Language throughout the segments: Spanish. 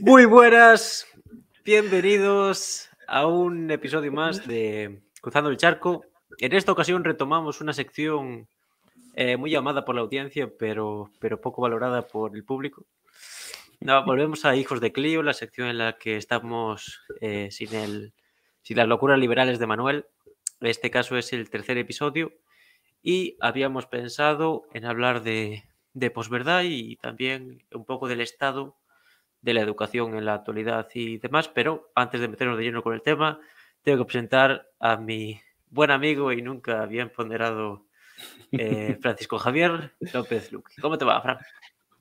Muy buenas, bienvenidos a un episodio más de Cruzando el Charco. En esta ocasión retomamos una sección eh, muy amada por la audiencia, pero, pero poco valorada por el público. No, volvemos a Hijos de Clio, la sección en la que estamos eh, sin, el, sin las locuras liberales de Manuel. Este caso es el tercer episodio y habíamos pensado en hablar de, de posverdad y también un poco del estado de la educación en la actualidad y demás, pero antes de meternos de lleno con el tema, tengo que presentar a mi buen amigo y nunca bien ponderado eh, Francisco Javier López Luque. ¿Cómo te va, Fran?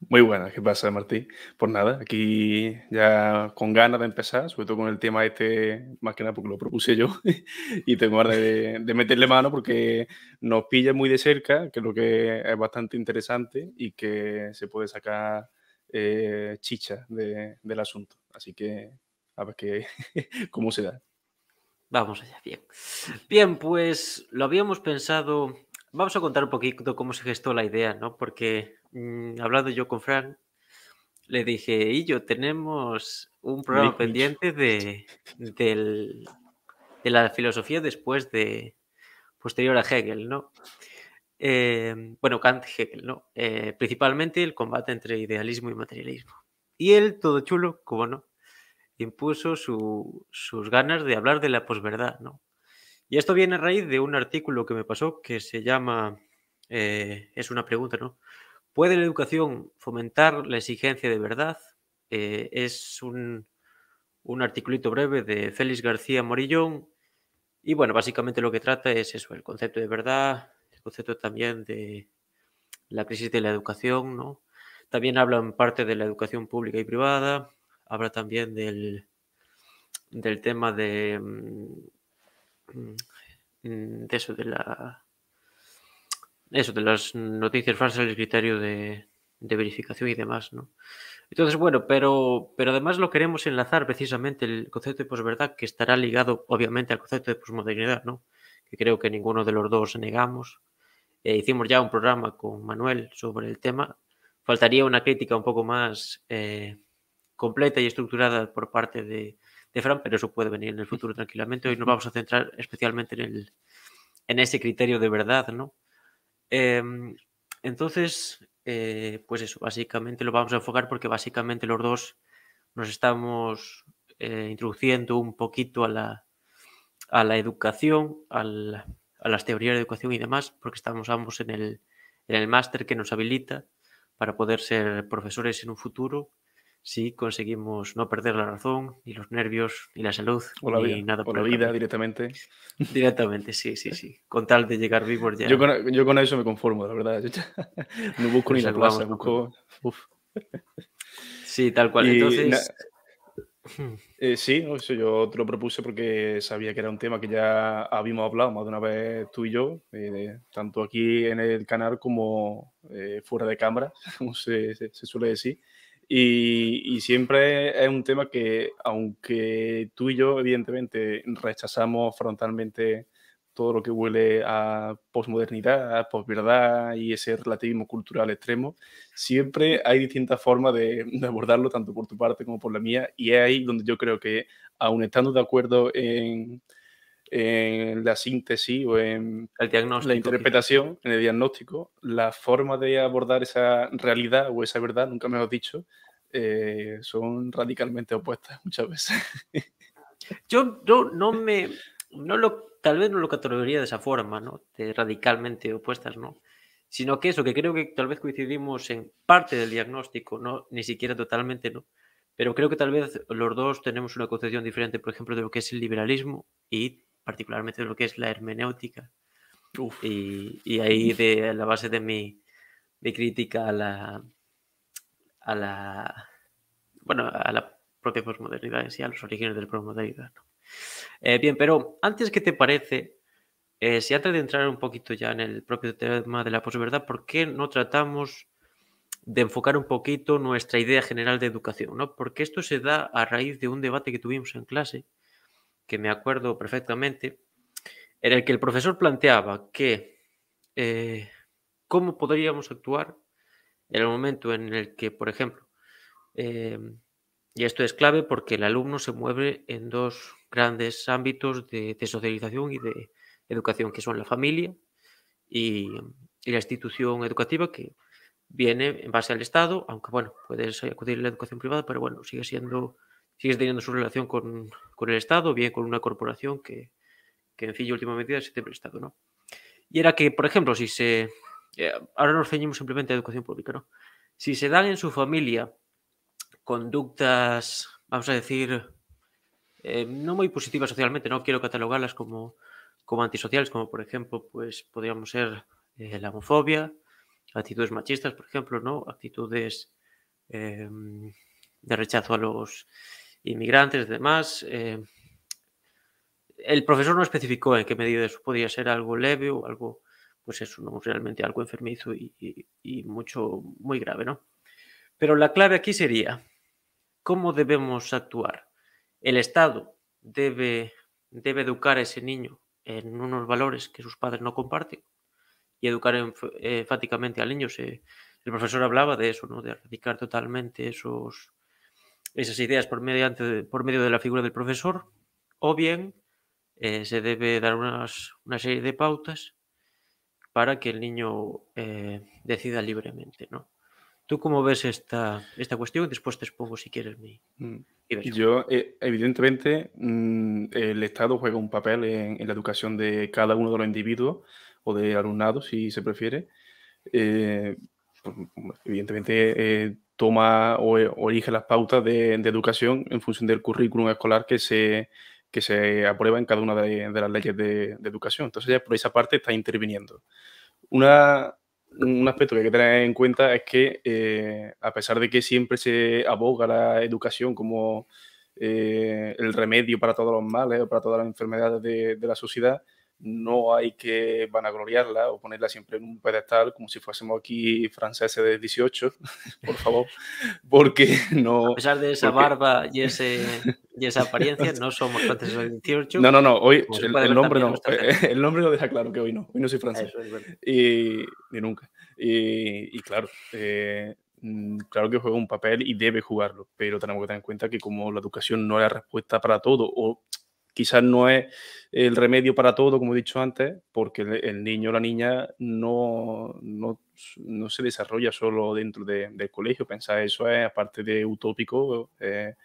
Muy buena, ¿qué pasa, Martí? Pues nada, aquí ya con ganas de empezar, sobre todo con el tema este, más que nada porque lo propuse yo, y tengo ganas de, de, meterle mano porque nos pilla muy de cerca, que es lo que es bastante interesante y que se puede sacar eh, chicha de, del asunto. Así que a ver qué, cómo se da. Vamos allá, bien. Bien, pues lo habíamos pensado. Vamos a contar un poquito cómo se gestó la idea, ¿no? Porque mmm, hablando yo con Frank, le dije, y yo tenemos un programa Muy pendiente de, del, de la filosofía después de posterior a Hegel, ¿no? Eh, bueno, Kant Hegel, ¿no? Eh, principalmente el combate entre idealismo y materialismo. Y él, todo chulo, como no, impuso su, sus ganas de hablar de la posverdad, ¿no? Y esto viene a raíz de un artículo que me pasó que se llama, eh, es una pregunta, ¿no? ¿Puede la educación fomentar la exigencia de verdad? Eh, es un, un articulito breve de Félix García Morillón y bueno, básicamente lo que trata es eso, el concepto de verdad, concepto también de la crisis de la educación, ¿no? También habla en parte de la educación pública y privada, habla también del, del tema de, mm, de eso, de la eso, de las noticias falsas, el criterio de, de verificación y demás, ¿no? Entonces, bueno, pero, pero además lo queremos enlazar precisamente el concepto de posverdad, que estará ligado obviamente al concepto de posmodernidad, ¿no? Que creo que ninguno de los dos negamos. Eh, hicimos ya un programa con Manuel sobre el tema. Faltaría una crítica un poco más eh, completa y estructurada por parte de, de, Fran, pero eso puede venir en el futuro tranquilamente. Hoy nos vamos a centrar especialmente en, el, en ese criterio de verdad, ¿no? Eh, entonces, eh, pues eso, básicamente lo vamos a enfocar porque básicamente los dos nos estamos introduciendo un poquito a la, a la educación, al, a las teorías de educación y demás, porque estamos ambos en el, en el máster que nos habilita para poder ser profesores en un futuro si conseguimos no perder la razón, ni los nervios, ni la salud, o la ni vida, nada o la vida directamente. Directamente, sí, sí, sí. Con tal de llegar vivos ya. Yo con, yo con eso me conformo, la verdad. Yo ya, no busco ni la plaza, busco. Uf. Sí, tal cual. Y Entonces. Eh, sí, eso yo te lo propuse porque sabía que era un tema que ya habíamos hablado más de una vez tú y yo, eh, tanto aquí en el canal como eh, fuera de cámara, como se, se, se suele decir. Y, y, siempre es un tema que, aunque tú y yo, evidentemente, rechazamos frontalmente todo lo que huele a posmodernidad, posverdad y ese relativismo cultural extremo, siempre hay distintas formas de, de, abordarlo, tanto por tu parte como por la mía, y es ahí donde yo creo que, aun estando de acuerdo en, en la síntesis o en el la interpretación, quizás. en el diagnóstico, la forma de abordar esa realidad o esa verdad, nunca me has dicho, eh, son radicalmente opuestas muchas veces. Yo, yo no me, no lo, tal vez no lo categorizaría de esa forma, ¿no? De radicalmente opuestas, ¿no? Sino que eso, que creo que tal vez coincidimos en parte del diagnóstico, no, ni siquiera totalmente, ¿no? Pero creo que tal vez los dos tenemos una concepción diferente, por ejemplo, de lo que es el liberalismo y particularmente de lo que es la hermenéutica. Uf. Y, y, ahí de la base de mi, mi crítica a la, a la, bueno, a la propia posmodernidad en sí, a los orígenes de la posmodernidad. ¿no? Eh, bien, pero antes, ¿qué te parece? Eh, si antes de entrar un poquito ya en el propio tema de la posverdad, ¿por qué no tratamos de enfocar un poquito nuestra idea general de educación? ¿no? Porque esto se da a raíz de un debate que tuvimos en clase, que me acuerdo perfectamente, en el que el profesor planteaba que eh, cómo podríamos actuar en el momento en el que, por ejemplo, Y esto es clave porque el alumno se mueve en dos grandes ámbitos de, socialización y de educación, que son la familia y, la institución educativa, que viene en base al Estado, aunque bueno, puedes acudir a la educación privada, pero bueno, sigue siendo, sigues teniendo su relación con, el Estado, bien con una corporación que, en fin, última medida se el Estado, ¿no? Y era que, por ejemplo, si se... Eh, ahora nos ceñimos simplemente a educación pública, ¿no? Si se dan en su familia conductas, vamos a decir, eh, no muy positivas socialmente, no quiero catalogarlas como, como antisociales, como por ejemplo, pues podríamos ser eh, la homofobia, actitudes machistas, por ejemplo, ¿no? Actitudes em, de rechazo a los inmigrantes demás. Eh, el profesor no especificó en qué medida eso podía ser algo leve o algo, pues eso, no realmente algo enfermizo y, y mucho, muy grave, ¿no? Pero la clave aquí sería ¿Cómo debemos actuar? El Estado debe, debe educar a ese niño en unos valores que sus padres no comparten y educar enfáticamente al niño. el profesor hablaba de eso, ¿no? de erradicar totalmente esos, esas ideas por, por medio de la figura del profesor, o bien eh, se debe dar una serie de pautas para que el niño eh, decida libremente. ¿no? ¿Tú cómo ves esta, esta cuestión? Después te expongo, si quieres, mi, mm. Yo, eh, evidentemente, mm, el Estado juega un papel en, la educación de cada uno de los individuos o de alumnado, si se prefiere. Eh, pues, evidentemente, eh, toma o, elige las pautas de, educación en función del currículum escolar que se, que se aprueba en cada una de, las leyes de, de, educación. Entonces, ya por esa parte está interviniendo. Una, un aspecto que hay que tener en cuenta es que, eh, a pesar de que siempre se aboga la educación como eh, el remedio para todos los males o para todas las enfermedades de la sociedad, no hay que vanagloriarla o ponerla siempre en un pedestal como si fuésemos aquí franceses de 18, por favor, porque no... A pesar de esa barba y, ese, y esa apariencia, no somos franceses de 18. No, no, no, hoy el, nombre no, el nombre lo deja claro que hoy no, hoy no soy francés. y, ni nunca. Y, claro, eh, mm, claro que juega un papel y debe jugarlo, pero tenemos que tener en cuenta que como la educación no es la respuesta para todo, o quizás no es el remedio para todo, como he dicho antes, porque el niño o la niña no, no, se desarrolla solo dentro del colegio. Pensar eso es, aparte de utópico, es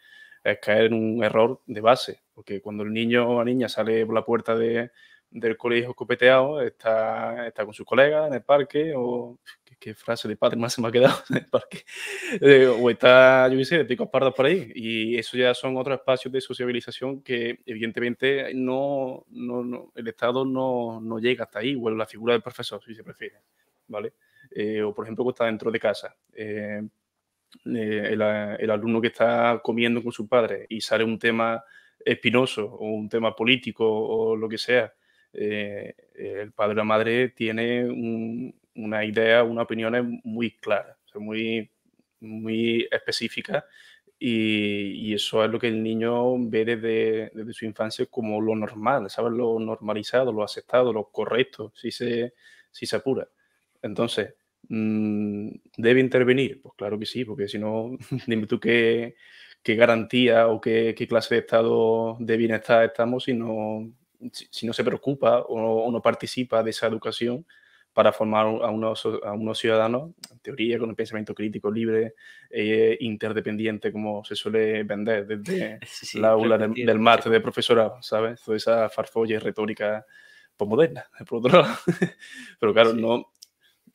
caer en un error de base, porque cuando el niño o la niña sale por la puerta de, del colegio copeteado, está, está con sus colegas en el parque o qué frase de padre más se me ha quedado en el parque. Eh, o está, yo qué sé, de picos pardos por ahí. Y eso ya son otros espacios de sociabilización que evidentemente no, no, no el Estado no, no, llega hasta ahí, o la figura del profesor, si se prefiere. ¿vale? Eh, o por ejemplo, que está dentro de casa. Eh, el, el, alumno que está comiendo con su padre y sale un tema espinoso o un tema político o lo que sea, el padre o la madre tiene un, una idea, una opinión muy clara, muy, muy específica y, eso es lo que el niño ve desde, su infancia como lo normal, ¿sabes? Lo normalizado, lo aceptado, lo correcto, si se, si se apura. Entonces, mm, ¿debe intervenir? Pues claro que sí, porque si no, dime tú qué, qué garantía o qué, qué, clase de estado de bienestar estamos si no, si, no se preocupa o no participa de esa educación para formar a unos, a unos ciudadanos, en teoría, con un pensamiento crítico libre e interdependiente, como se suele vender desde la aula del, del de profesorado, ¿sabes? Toda esa farfolla y retórica posmoderna, por otro lado. Pero claro, no,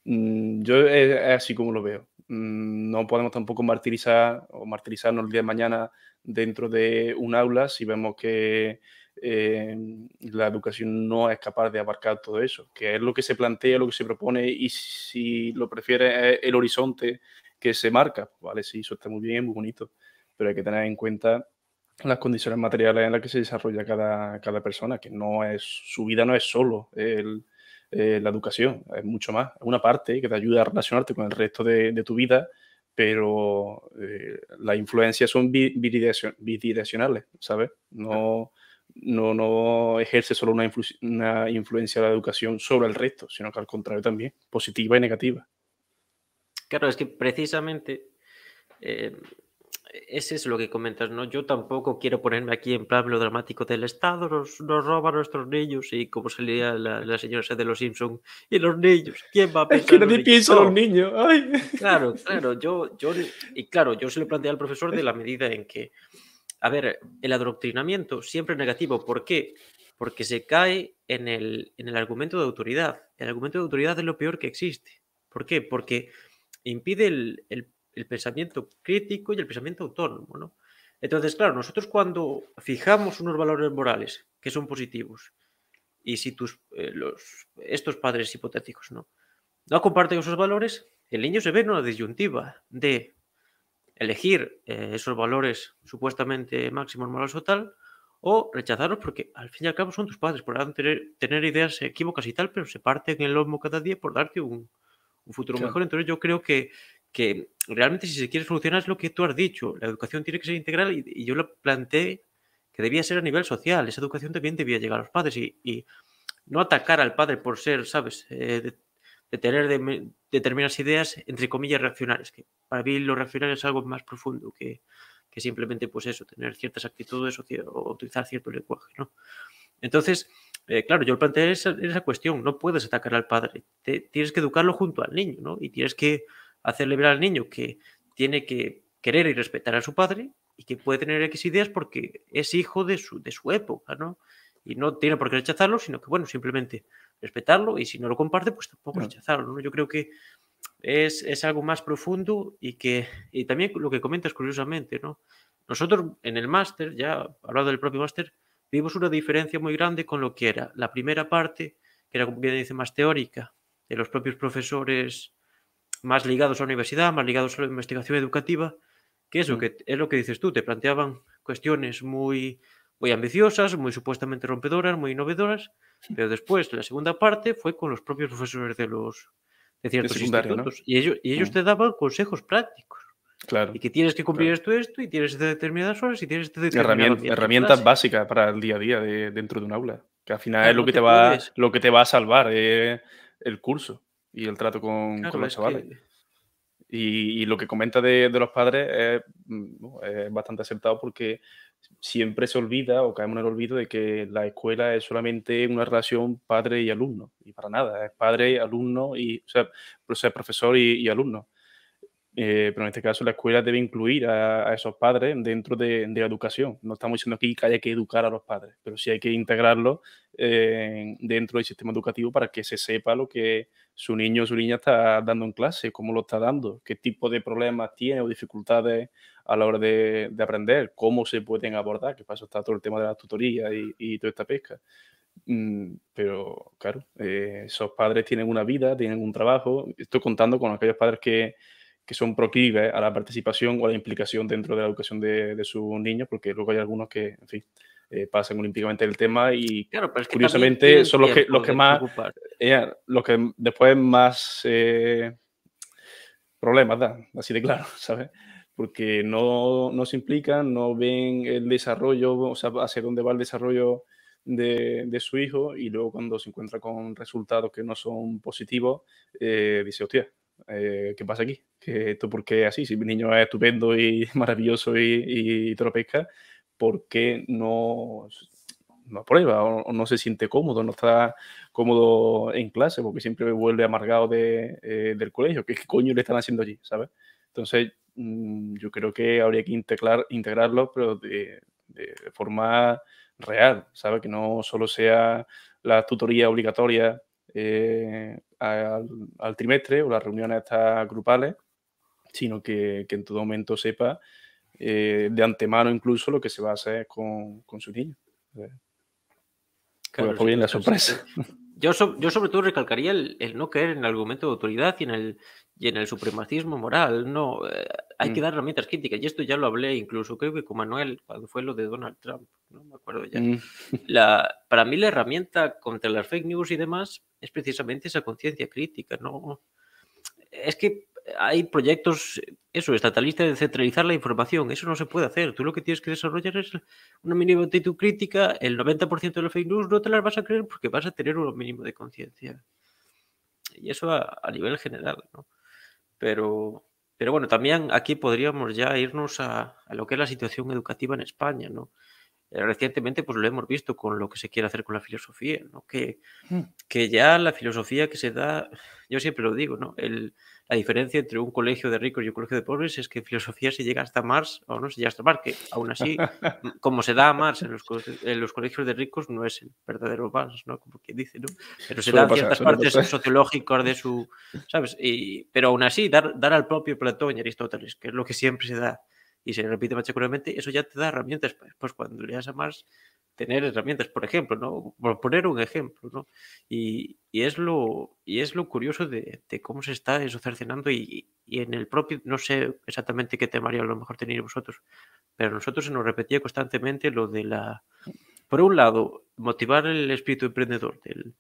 mm, yo es, así como lo veo. Mm, no podemos tampoco martirizar o martirizarnos el día de mañana dentro de un aula si vemos que eh, la educación no es capaz de abarcar todo eso, que es lo que se plantea, lo que se propone y si lo prefiere es el horizonte que se marca, vale, sí, eso está muy bien, muy bonito, pero hay que tener en cuenta las condiciones materiales en las que se desarrolla cada, cada persona, que no es, su vida no es solo el, eh, la educación, es mucho más, es una parte que te ayuda a relacionarte con el resto de, de tu vida, pero eh, las influencias son bidireccionales, ¿sabes? No no, no ejerce solo una, una, influencia de la educación sobre el resto, sino que al contrario también, positiva y negativa. Claro, es que precisamente eh, ese es lo que comentas, ¿no? Yo tampoco quiero ponerme aquí en plan melodramático del Estado, nos, nos roba a nuestros niños y como salía la, la señora de los Simpson y los niños, ¿quién va a pensar? Es que nadie piensa en los niños, ay. Claro, claro, yo, yo, y claro, yo se lo planteé al profesor de la medida en que, a ver, el adoctrinamiento siempre es negativo, ¿por qué? Porque se cae en el, en el argumento de autoridad. El argumento de autoridad es lo peor que existe. ¿Por qué? Porque impide el, el pensamiento crítico y el pensamiento autónomo, ¿no? Entonces, claro, nosotros cuando fijamos unos valores morales que son positivos y si tus, eh, los, estos padres hipotéticos ¿no? no comparten esos valores, el niño se ve en una disyuntiva de elegir eh, esos valores supuestamente máximos morales o tal, o rechazarlos porque al fin y al cabo son tus padres, podrán tener, tener ideas equívocas y tal, pero se parten el lomo cada día por darte un, un futuro mejor. Entonces yo creo que que realmente si se quiere solucionar es lo que tú has dicho, la educación tiene que ser integral y, yo lo planteé que debía ser a nivel social, esa educación también debía llegar a los padres y, no atacar al padre por ser, ¿sabes?, eh, de, tener determinadas ideas, entre comillas, reaccionarias, que para mí lo reaccionario es algo más profundo que, simplemente, pues eso, tener ciertas actitudes o, utilizar cierto lenguaje, ¿no? Entonces, eh, claro, yo planteé esa, esa cuestión, no puedes atacar al padre, tienes que educarlo junto al niño, ¿no? Y tienes que hacerle ver al niño que tiene que querer y respetar a su padre y que puede tener X ideas porque es hijo de su, de su época, ¿no? Y no tiene por qué rechazarlo, sino que, bueno, simplemente respetarlo y si no lo comparte, pues tampoco rechazarlo, ¿no? Yo creo que es, es, algo más profundo y que y también lo que comentas curiosamente, ¿no? Nosotros en el máster, ya hablando del propio máster, vimos una diferencia muy grande con lo que era la primera parte, que era, como bien dice, más teórica, de los propios profesores más ligados a la universidad, más ligados a la investigación educativa, que eso, mm. que es lo que dices tú, te planteaban cuestiones muy, muy ambiciosas, muy supuestamente rompedoras, muy innovadoras, pero después la segunda parte fue con los propios profesores de los de ciertos institutos y ellos, y ellos mm. te daban consejos prácticos. Claro. Y que tienes que cumplir esto esto, esto, y tienes determinadas horas, y tienes determinadas herramientas básicas para el día a día de, dentro de un aula. Que al final es lo que, te va, lo que te va a salvar eh, el curso y el trato con, los chavales. Y, lo que comenta de, los padres mm, es, bastante acertado porque siempre se olvida o caemos en el olvido de que la escuela es solamente una relación padre y alumno. Y para nada, es padre, alumno y, o sea, profesor y alumno. Eh, pero en este caso la escuela debe incluir a, esos padres dentro de, la educación. No estamos diciendo aquí que haya que educar a los padres, pero sí hay que integrarlos eh, dentro del sistema educativo para que se sepa lo que su niño o su niña está dando en clase, cómo lo está dando, qué tipo de problemas tiene o dificultades a la hora de, aprender, cómo se pueden abordar, que eso está todo el tema de la tutoría y, toda esta pesca. Mm, pero claro, eh, esos padres tienen una vida, tienen un trabajo. Estoy contando con aquellos padres que que son proclives a la participación o a la implicación dentro de la educación de, sus niños, porque luego hay algunos que, en fin, eh, pasan olímpicamente el tema y curiosamente son los que, los que más, eh, los que después más eh, problemas dan, así de claro, ¿sabes? Porque no, no, se implican, no ven el desarrollo, o sea, hacia dónde va el desarrollo de, de, su hijo y luego cuando se encuentra con resultados que no son positivos, dice, hostia, eh, ¿qué pasa aquí? ¿Que esto por qué así? Si mi niño es estupendo y maravilloso y, y lo pesca, ¿por qué no, no aprueba o, no se siente cómodo, no está cómodo en clase porque siempre vuelve amargado de, eh, del colegio? ¿Qué coño le están haciendo allí? ¿Sabes? Entonces, mm, yo creo que habría que integrar, integrarlo, pero de, de forma real, ¿sabes? Que no solo sea la tutoría obligatoria eh, al, trimestre o las reuniones estas grupales, sino que, en todo momento sepa eh, de antemano incluso lo que se va a hacer con, con su niño. Claro, bien la sorpresa. Yo, yo sobre todo recalcaría el, no caer en el argumento de autoridad y en el, y en el supremacismo moral. No, eh, hay que mm. dar herramientas críticas. Y esto ya lo hablé incluso, creo que con Manuel, cuando fue lo de Donald Trump. No me acuerdo ya. Mm. La, para mí la herramienta contra las fake news y demás es precisamente esa conciencia crítica. ¿no? Es que hay proyectos, eso, estatalistas de centralizar la información. Eso no se puede hacer. Tú lo que tienes que desarrollar es una mínima actitud crítica. El 90% de las fake news no te las vas a creer porque vas a tener un mínimo de conciencia. Y eso a, nivel general, ¿no? Pero, Pero bueno, también aquí podríamos ya irnos a, a lo que es la situación educativa en España, ¿no? Eh, recientemente pues lo hemos visto con lo que se quiere hacer con la filosofía, ¿no? que, hmm. que ya la filosofía que se da, yo siempre lo digo, ¿no? El, la diferencia entre un colegio de ricos y un colegio de pobres es que filosofía se llega hasta Mars o no se llega hasta Mars, que aún así, como se da a Mars en los, en los, colegios de ricos, no es el verdadero Mars, ¿no? Como quien dice, ¿no? Pero se da en ciertas partes sociológicas de su, ¿sabes? Y, pero aún así, dar, dar al propio Platón y Aristóteles, que es lo que siempre se da y se repite machacoramente, eso ya te da herramientas, pues, cuando leas a más, tener herramientas, por ejemplo, ¿no? Por poner un ejemplo, ¿no? Y, y es, lo, y es lo curioso de, de cómo se está eso cercenando y, y, en el propio, no sé exactamente qué temario a lo mejor tenéis vosotros, pero nosotros se nos repetía constantemente lo de la, por un lado, motivar el espíritu emprendedor del,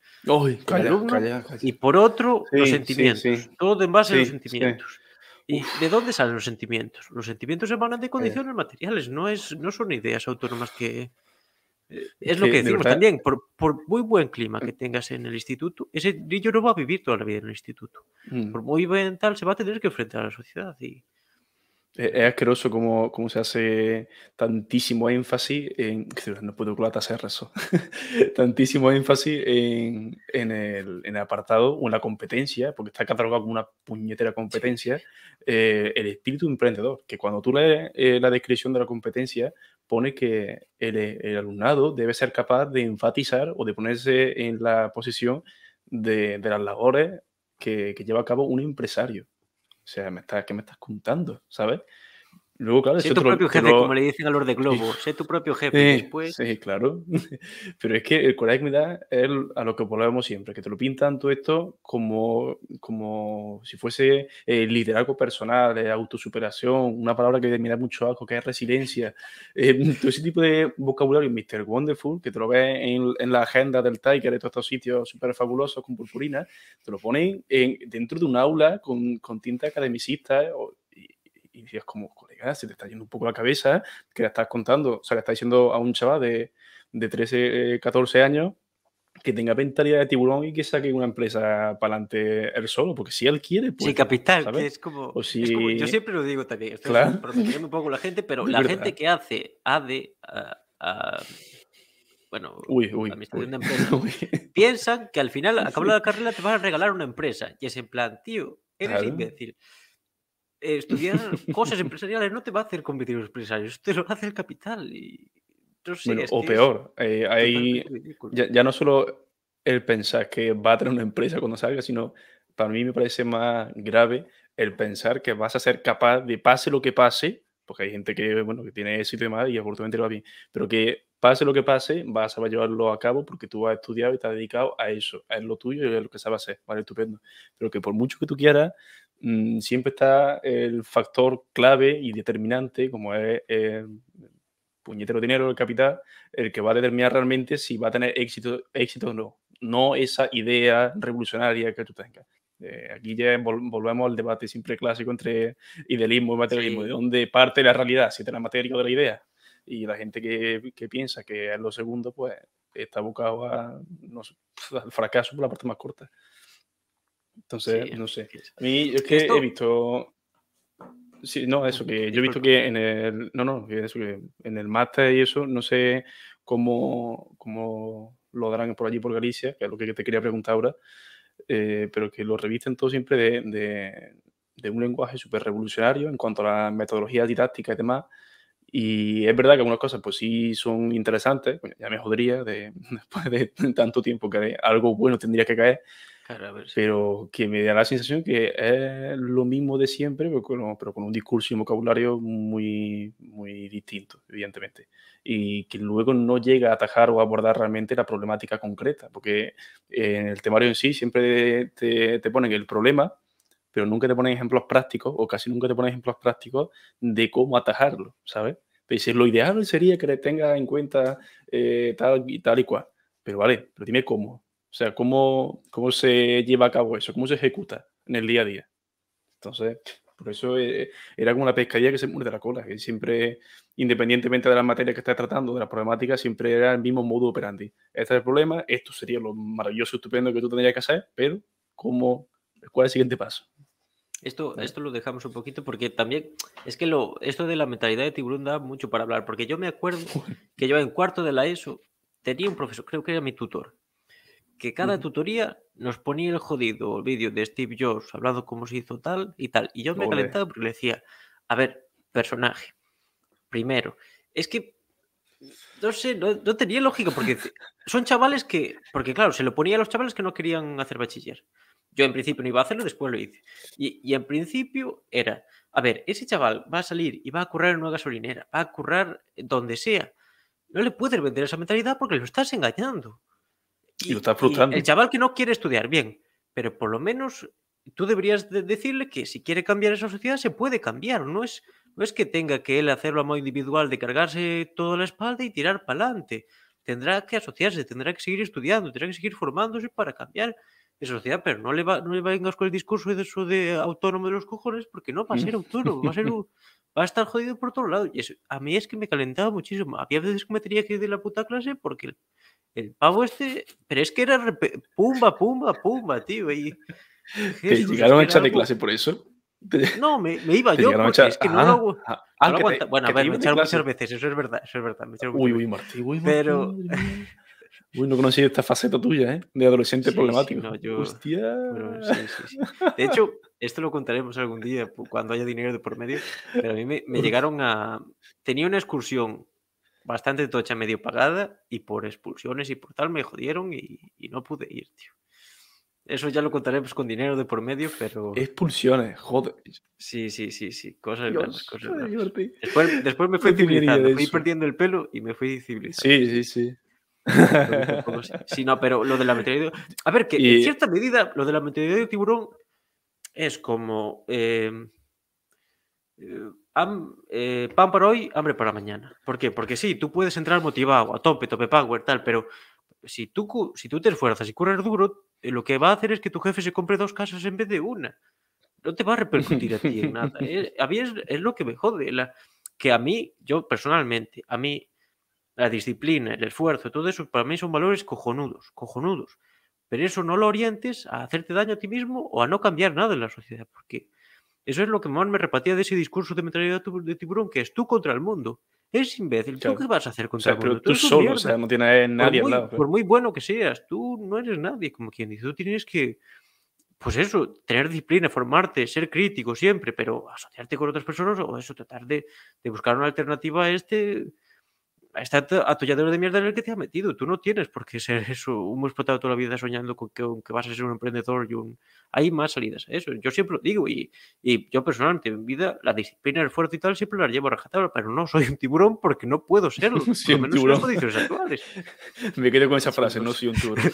alumno, y por otro, los sentimientos, todo en base a los sentimientos. ¿Y de dónde salen los sentimientos? Los sentimientos emanan de condiciones materiales, no, es, no son ideas autónomas que... Eh, es lo que decimos también, por, por, muy buen clima que tengas en el instituto, ese niño no va a vivir toda la vida en el instituto. Mm. Por muy buen tal, se va a tener que enfrentar a la sociedad. Y, es, asqueroso cómo, cómo, se hace tantísimo énfasis en. No puedo hacer eso. tantísimo énfasis en, en, el, en, el, apartado o en la competencia, porque está catalogado como una puñetera competencia, eh, el espíritu emprendedor. Que cuando tú lees eh, la descripción de la competencia, pone que el, el, alumnado debe ser capaz de enfatizar o de ponerse en la posición de, de las labores que, que lleva a cabo un empresario. O sea, me ¿qué me estás contando? ¿Sabes? Luego, claro, sé tu propio jefe, como le dicen a los de Globo, sé tu propio jefe. después... sí, claro. Pero es que el coraje que me da es a lo que volvemos siempre, que te lo pintan todo esto como, como si fuese eh, liderazgo personal, eh, autosuperación, una palabra que me da mucho algo, que es resiliencia. Eh, todo ese tipo de vocabulario, Mr. Wonderful, que te lo ves en, en la agenda del Tiger, de todos estos sitios súper fabulosos con purpurina, te lo ponen en, dentro de un aula con, con tinta academicista y dices como se te está yendo un poco la cabeza, que le estás contando, o sea, le estás diciendo a un chaval de, de 13, 14 eh, años que tenga mentalidad de tiburón y que saque una empresa para adelante él solo, porque si él quiere, pues. Sí, capital, que es como, Yo siempre lo digo también, estoy claro. un poco la gente, pero la gente que hace ADE, uh, bueno, uy, uy, administración de empresa, piensan que al final, a cabo de la carrera, te van a regalar una empresa. Y es en plan, tío, eres imbécil estudiar cosas empresariales no te va a hacer competir los empresarios, te lo hace el capital. Y, o peor, eh, ya, no solo el pensar que va a tener una empresa cuando salga, sino para mí me parece más grave el pensar que vas a ser capaz de pase lo que pase, porque hay gente que, bueno, que tiene éxito y demás y afortunadamente lo va bien, pero que pase lo que pase, vas a llevarlo a cabo porque tú has estudiado y te has dedicado a eso, a lo tuyo y a lo que sabes hacer, vale, estupendo. Pero que por mucho que tú quieras, Mm, siempre está el factor clave y determinante, como es el puñetero dinero, el capital, el que va a determinar realmente si va a tener éxito, éxito o no. No esa idea revolucionaria que tú tengas. Eh, aquí ya volvemos al debate siempre clásico entre idealismo y materialismo, de dónde parte la realidad, si es de la materia o de la idea. Y la gente que, que piensa que es lo segundo, pues está abocado a, al fracaso por la parte más corta. Entonces, no sé. A mí es que he visto. Sí, no, eso, que yo he visto que en el. No, no, eso que en el máster y eso, no sé cómo, cómo lo darán por allí por Galicia, que es lo que te quería preguntar ahora, eh, pero que lo revisten todo siempre de, de, de un lenguaje súper revolucionario en cuanto a la metodología didáctica y demás. Y es verdad que algunas cosas pues sí son interesantes, ya me jodería de, después de tanto tiempo que algo bueno tendría que caer, pero que me da la sensación que es lo mismo de siempre, pero con, pero con un discurso y un vocabulario muy, muy distinto, evidentemente. Y que luego no llega a atajar o a abordar realmente la problemática concreta, porque en el temario en sí siempre te, te ponen el problema, pero nunca te ponen ejemplos prácticos, o casi nunca te ponen ejemplos prácticos de cómo atajarlo, ¿sabes? Pero lo ideal sería que le tenga en cuenta eh, tal y tal y cual. Pero vale, pero dime cómo. O sea, ¿cómo, ¿cómo se lleva a cabo eso? ¿Cómo se ejecuta en el día a día? Entonces, por eso eh, era como la pescadilla que se muerde la cola, que siempre, independientemente de las materias que estás tratando, de las problemáticas, siempre era el mismo modo operandi. Este es el problema, esto sería lo maravilloso, estupendo que tú tendrías que hacer, pero ¿cómo, ¿cuál es el siguiente paso? Esto, esto lo dejamos un poquito porque también es que lo, esto de la mentalidad de tiburón da mucho para hablar. Porque yo me acuerdo que yo en cuarto de la ESO tenía un profesor, creo que era mi tutor, que cada tutoría nos ponía el jodido vídeo de Steve Jobs hablando cómo se hizo tal y tal. Y yo me calentaba porque le decía, a ver, personaje, primero, es que no sé, no, tenía lógica porque son chavales que, porque claro, se lo ponía a los chavales que no querían hacer bachiller. Yo en principio no iba a hacerlo, después lo hice. Y, y, en principio era, a ver, ese chaval va a salir y va a currar en una gasolinera, va a currar donde sea. No le puedes vender esa mentalidad porque lo estás engañando. Y, lo estás frustrando. el chaval que no quiere estudiar, bien, pero por lo menos tú deberías decirle que si quiere cambiar esa sociedad se puede cambiar, no es, no es que tenga que él hacerlo a modo individual de cargarse toda la espalda y tirar para adelante. Tendrá que asociarse, tendrá que seguir estudiando, tendrá que seguir formándose para cambiar esa sociedad, pero no le, va, no le vengas con el discurso de eso de autónomo de los cojones porque no va a ser autónomo, va a, ser va a estar jodido por todo lado. Y a mí es que me calentaba muchísimo. Había veces que me tenía que ir de la puta clase porque el, pavo este, pero es que era pumba, pumba, pumba, tío. Y, ¿Te llegaron a echar de clase por eso? No, me, me iba yo, porque es que no lo, ah, ah, Bueno, a ver, me echaron muchas veces, eso es verdad, eso es verdad. Me uy, uy, Martí, uy, Pero... Uy, no conocí esta faceta tuya, ¿eh? De adolescente problemático. no, yo... Hostia. sí, de hecho, esto lo contaremos algún día cuando haya dinero de por medio. Pero a mí me, me llegaron a. Tenía una excursión bastante tocha, medio pagada, y por expulsiones y por tal me jodieron y, y no pude ir, tío. Eso ya lo contaremos con dinero de por medio, pero. Expulsiones, joder. Sí, sí, sí, sí. Cosas grandes, cosas grandes. Después, después me fui civilizando, fui perdiendo el pelo y me fui civilizando. Sí, sí, sí. sí, no, pero lo de la mentalidad. A ver, que en cierta medida, lo de la mentalidad de tiburón es como. Em, eh, eh, pan para hoy, hambre para mañana. ¿Por qué? Porque sí, tú puedes entrar motivado, a tope, tope power, tal, pero si tú, si tú te esfuerzas y corres duro, eh, lo que va a hacer es que tu jefe se compre dos casas en vez de una. No te va a repercutir a ti en nada. Eh, a mí es, lo que me jode. La, que a mí, yo personalmente, a mí, la disciplina, el esfuerzo, todo eso, para mí son valores cojonudos, cojonudos. Pero eso no lo orientes a hacerte daño a ti mismo o a no cambiar nada en la sociedad, porque eso es lo que más me repatía de ese discurso de mentalidad de tiburón, que es tú contra el mundo. Es imbécil. ¿Tú qué vas a hacer contra o sea, Tú, solo, o sea, no tienes nadie por muy, al lado. Por muy bueno que seas, tú no eres nadie, como quien dice. Tú tienes que, pues eso, tener disciplina, formarte, ser crítico siempre, pero asociarte con otras personas o eso, tratar de, de buscar una alternativa a este este atolladero de mierda en el que te ha metido. Tú no tienes por qué ser eso, un explotado toda la vida soñando con que, vas a ser un emprendedor y un... Hay más salidas a eso. Yo siempre lo digo y, y yo personalmente en vida la disciplina, el esfuerzo y tal siempre la llevo a rajatabla, pero no soy un tiburón porque no puedo serlo. soy un tiburón. actuales. Me quedo con esa frase, no soy un tiburón.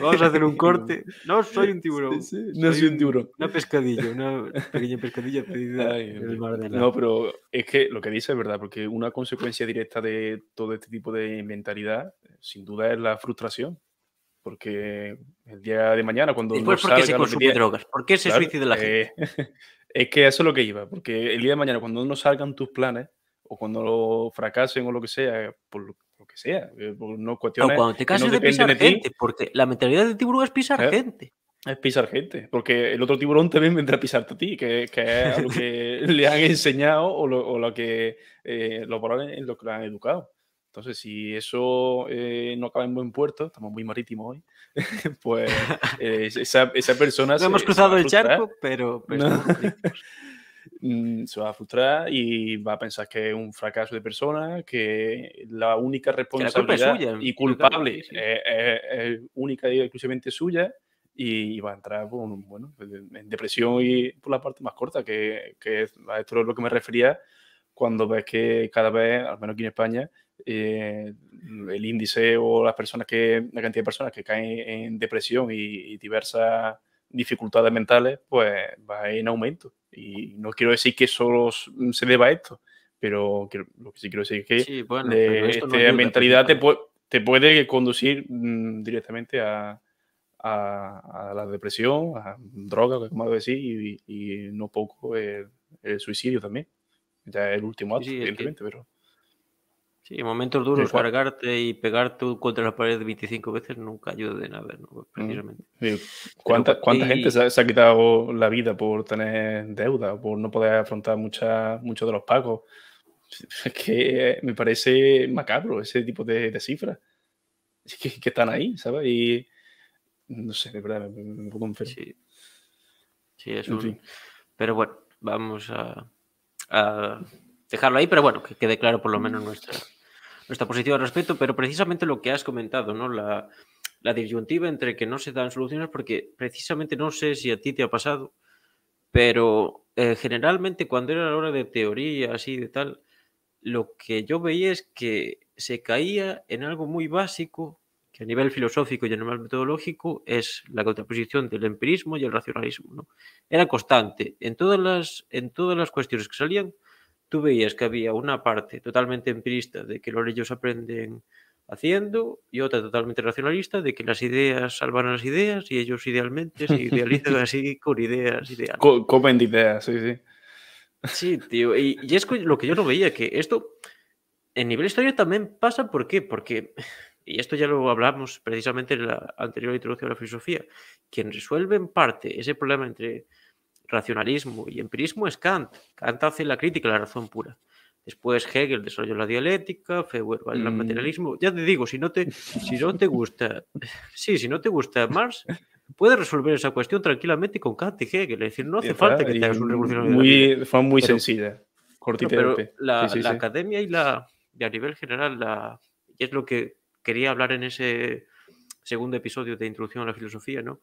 Vamos a hacer un corte. No soy un tiburón. No soy, un tiburón. Una pescadilla, una pequeña pescadilla pedida en el mar de No, pero es que lo que dice es verdad, porque una consecuencia directa de todo este tipo de mentalidad, sin duda, es la frustración. Porque el día de mañana, cuando Después, ¿por qué se consume drogas? ¿Por qué se suicida la gente? Eh, es que eso es lo que iba, porque el día de mañana, cuando no salgan tus planes, o cuando fracasen o lo que sea, por lo, que sea, eh, por no cuestiones. O cuando te cases de pisar gente, porque la mentalidad de tiburón es pisar ¿Eh? gente. Es pisar gente, porque el otro tiburón también vendrá a pisarte a ti, que, es lo que le han enseñado o lo, que eh, los valores en lo que lo han educado. Entonces, si eso eh, no acaba en buen puerto, estamos muy marítimos hoy, pues eh, esa, esa, persona... No hemos cruzado el charco, pero... Mm, se va a frustrar y va a pensar que es un fracaso de persona, que la única responsabilidad y culpable es, única y exclusivamente suya y va a entrar bueno, pues, en depresión y por la parte más corta, que, que a esto es lo que me refería cuando ves que cada vez, al menos aquí en España, eh, el índice o las personas que, la cantidad de personas que caen en depresión y, diversas dificultades mentales, pues va en aumento. Y no quiero decir que solo se deba a esto, pero lo que sí quiero decir es que esta mentalidad te, te, puede conducir mm, directamente a, a, la depresión, a droga, como decir, y, y no poco el, suicidio también. Ya el último acto, evidentemente, pero... Sí, en momentos duros, cargarte y pegarte contra la pared 25 veces nunca ayuda de nada, ¿no? precisamente. ¿Cuánta, cuánta gente se ha, quitado la vida por tener deuda, por no poder afrontar muchos de los pagos? Es que me parece macabro ese tipo de, de cifras. Que, que, están ahí, ¿sabes? Y no sé, de verdad, pongo enfermo. Sí, sí es un... Pero bueno, vamos a, a dejarlo ahí, pero bueno, que quede claro por lo menos nuestra nuestra posición al respecto, pero precisamente lo que has comentado, ¿no? La, la disyuntiva entre que no se dan soluciones, porque precisamente no sé si a ti te ha pasado, pero eh, generalmente cuando era la hora de teoría, así de tal, lo que yo veía es que se caía en algo muy básico, que a nivel filosófico y a nivel metodológico es la contraposición del empirismo y el racionalismo. ¿no? Era constante. En todas, las, en todas las cuestiones que salían, tú veías que había una parte totalmente empirista de que los ellos aprenden haciendo y otra totalmente racionalista de que las ideas salvan a las ideas y ellos idealmente se idealizan así con ideas ideales. Comen ideas, sí, sí. Sí, tío. Y, y, es lo que yo no veía, que esto en nivel historia también pasa, ¿por qué? Porque, y esto ya lo hablamos precisamente en la anterior introducción a la filosofía, quien resuelve en parte ese problema entre racionalismo y empirismo es Kant. Kant hace la crítica a la razón pura. Después Hegel desarrolló la dialéctica, Feuerbach el mm. materialismo. Ya te digo, si no te, si no te gusta, sí, si no te gusta Marx, puedes resolver esa cuestión tranquilamente con Kant y Hegel. Es decir, no hace falta que tengas un revolucionario. Muy, fue muy sencilla, cortita. pero la, la academia y la y a nivel general, la, y es lo que quería hablar en ese segundo episodio de Introducción a la Filosofía, ¿no?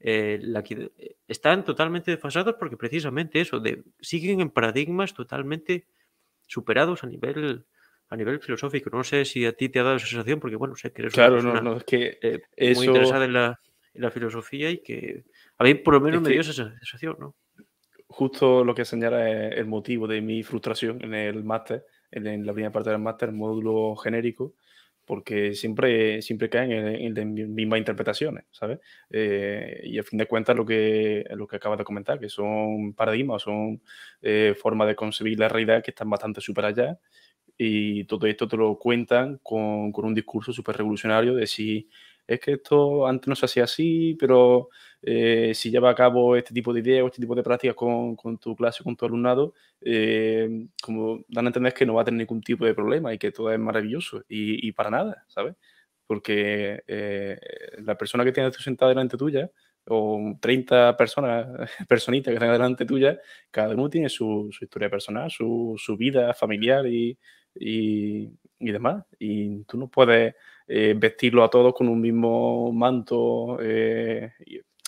Eh, la, eh, están totalmente desfasados porque precisamente eso, de, siguen en paradigmas totalmente superados a nivel a nivel filosófico. No sé si a ti te ha dado esa sensación, porque bueno, sé que eres claro, no, no, es que eh, muy interesada en la, en la, filosofía y que a mí por lo menos me dio esa sensación, ¿no? Justo lo que señala es el motivo de mi frustración en el máster, en la primera parte del máster, el módulo genérico, porque siempre, siempre caen en, en, mismas interpretaciones, ¿sabes? Eh, y a fin de cuentas lo que, lo que acabas de comentar, que son paradigmas, son eh, formas de concebir la realidad que están bastante súper allá y todo esto te lo cuentan con, con un discurso súper revolucionario de si es que esto antes no se hacía así, pero eh, si lleva a cabo este tipo de ideas o este tipo de prácticas con, tu clase, con tu alumnado, eh, como dan a entender que no va a tener ningún tipo de problema y que todo es maravilloso y, para nada, ¿sabes? Porque eh, la persona que tiene sentada delante tuya, o 30 personas, personitas que están delante tuya, cada uno tiene su, historia personal, su, su vida familiar y, y, y, demás. Y tú no puedes eh, vestirlo a todos con un mismo manto, eh,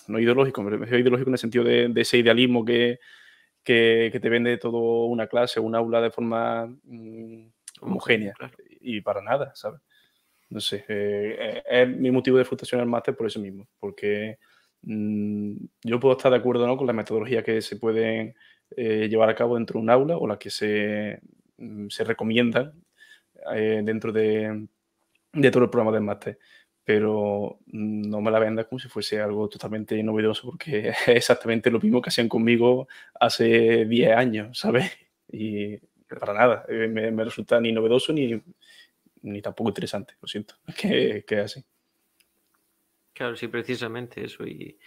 no ideológico, pero ideológico en el sentido de, de ese idealismo que, que, que, te vende todo una clase, un aula de forma mm, homogénea. Y para nada, ¿sabes? No sé, eh, es mi motivo de frustración al máster por eso mismo, porque mmm, yo puedo estar de acuerdo ¿no? con las metodologías que se pueden llevar a cabo dentro de un aula o las que se, mm, se recomiendan dentro de, de todo el programa del máster. Pero no me la vendas como si fuese algo totalmente novedoso, porque es exactamente lo mismo que hacían conmigo hace 10 años, ¿sabes? Y para nada, eh, me, me resulta ni novedoso ni, ni tampoco interesante, lo siento, que, que así. Claro, sí, precisamente eso. Y,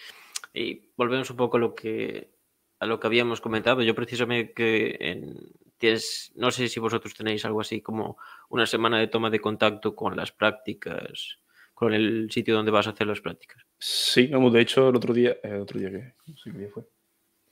y, volvemos un poco a lo que a lo que habíamos comentado. Yo precisamente que en, tienes, no sé si vosotros tenéis algo así como una semana de toma de contacto con las prácticas, con el sitio donde vas a hacer las prácticas. Sí, vamos, de hecho el otro día, el otro día que no sé qué día fue,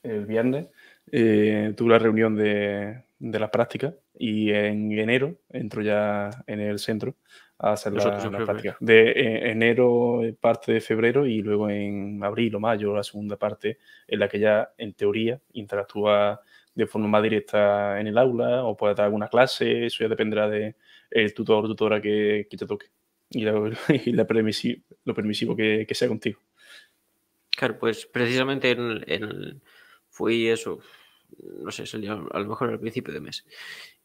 el viernes, eh, tuve la reunión de, de las prácticas y en enero entro ya en el centro a hacer la, la práctica. De eh, enero, parte de febrero y luego en abril o mayo la segunda parte en la que ya en teoría interactúa de forma más directa en el aula o puede dar alguna clase, eso ya dependerá del de tutor o tutora que, que, te toque y, la, y la lo permisivo que, que, sea contigo. Claro, pues precisamente en, en, fui eso, no sé, salió a lo mejor al principio de mes.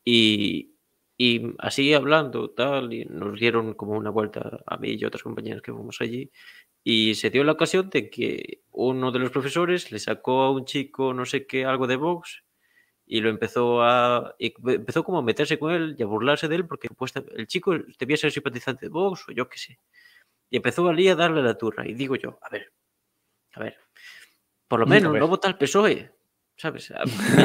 Y, y así hablando, tal, y nos dieron como una vuelta a mí y otras compañeras que fuimos allí. Y se dio la ocasión de que uno de los profesores le sacó a un chico, no sé qué, algo de Vox y lo empezó a empezó como a meterse con él y a burlarse de él porque pues, el chico debía ser simpatizante de Vox o yo qué sé. Y empezó allí a darle la turra. Y digo yo, a ver, a ver, por lo menos no vota el PSOE, ¿sabes?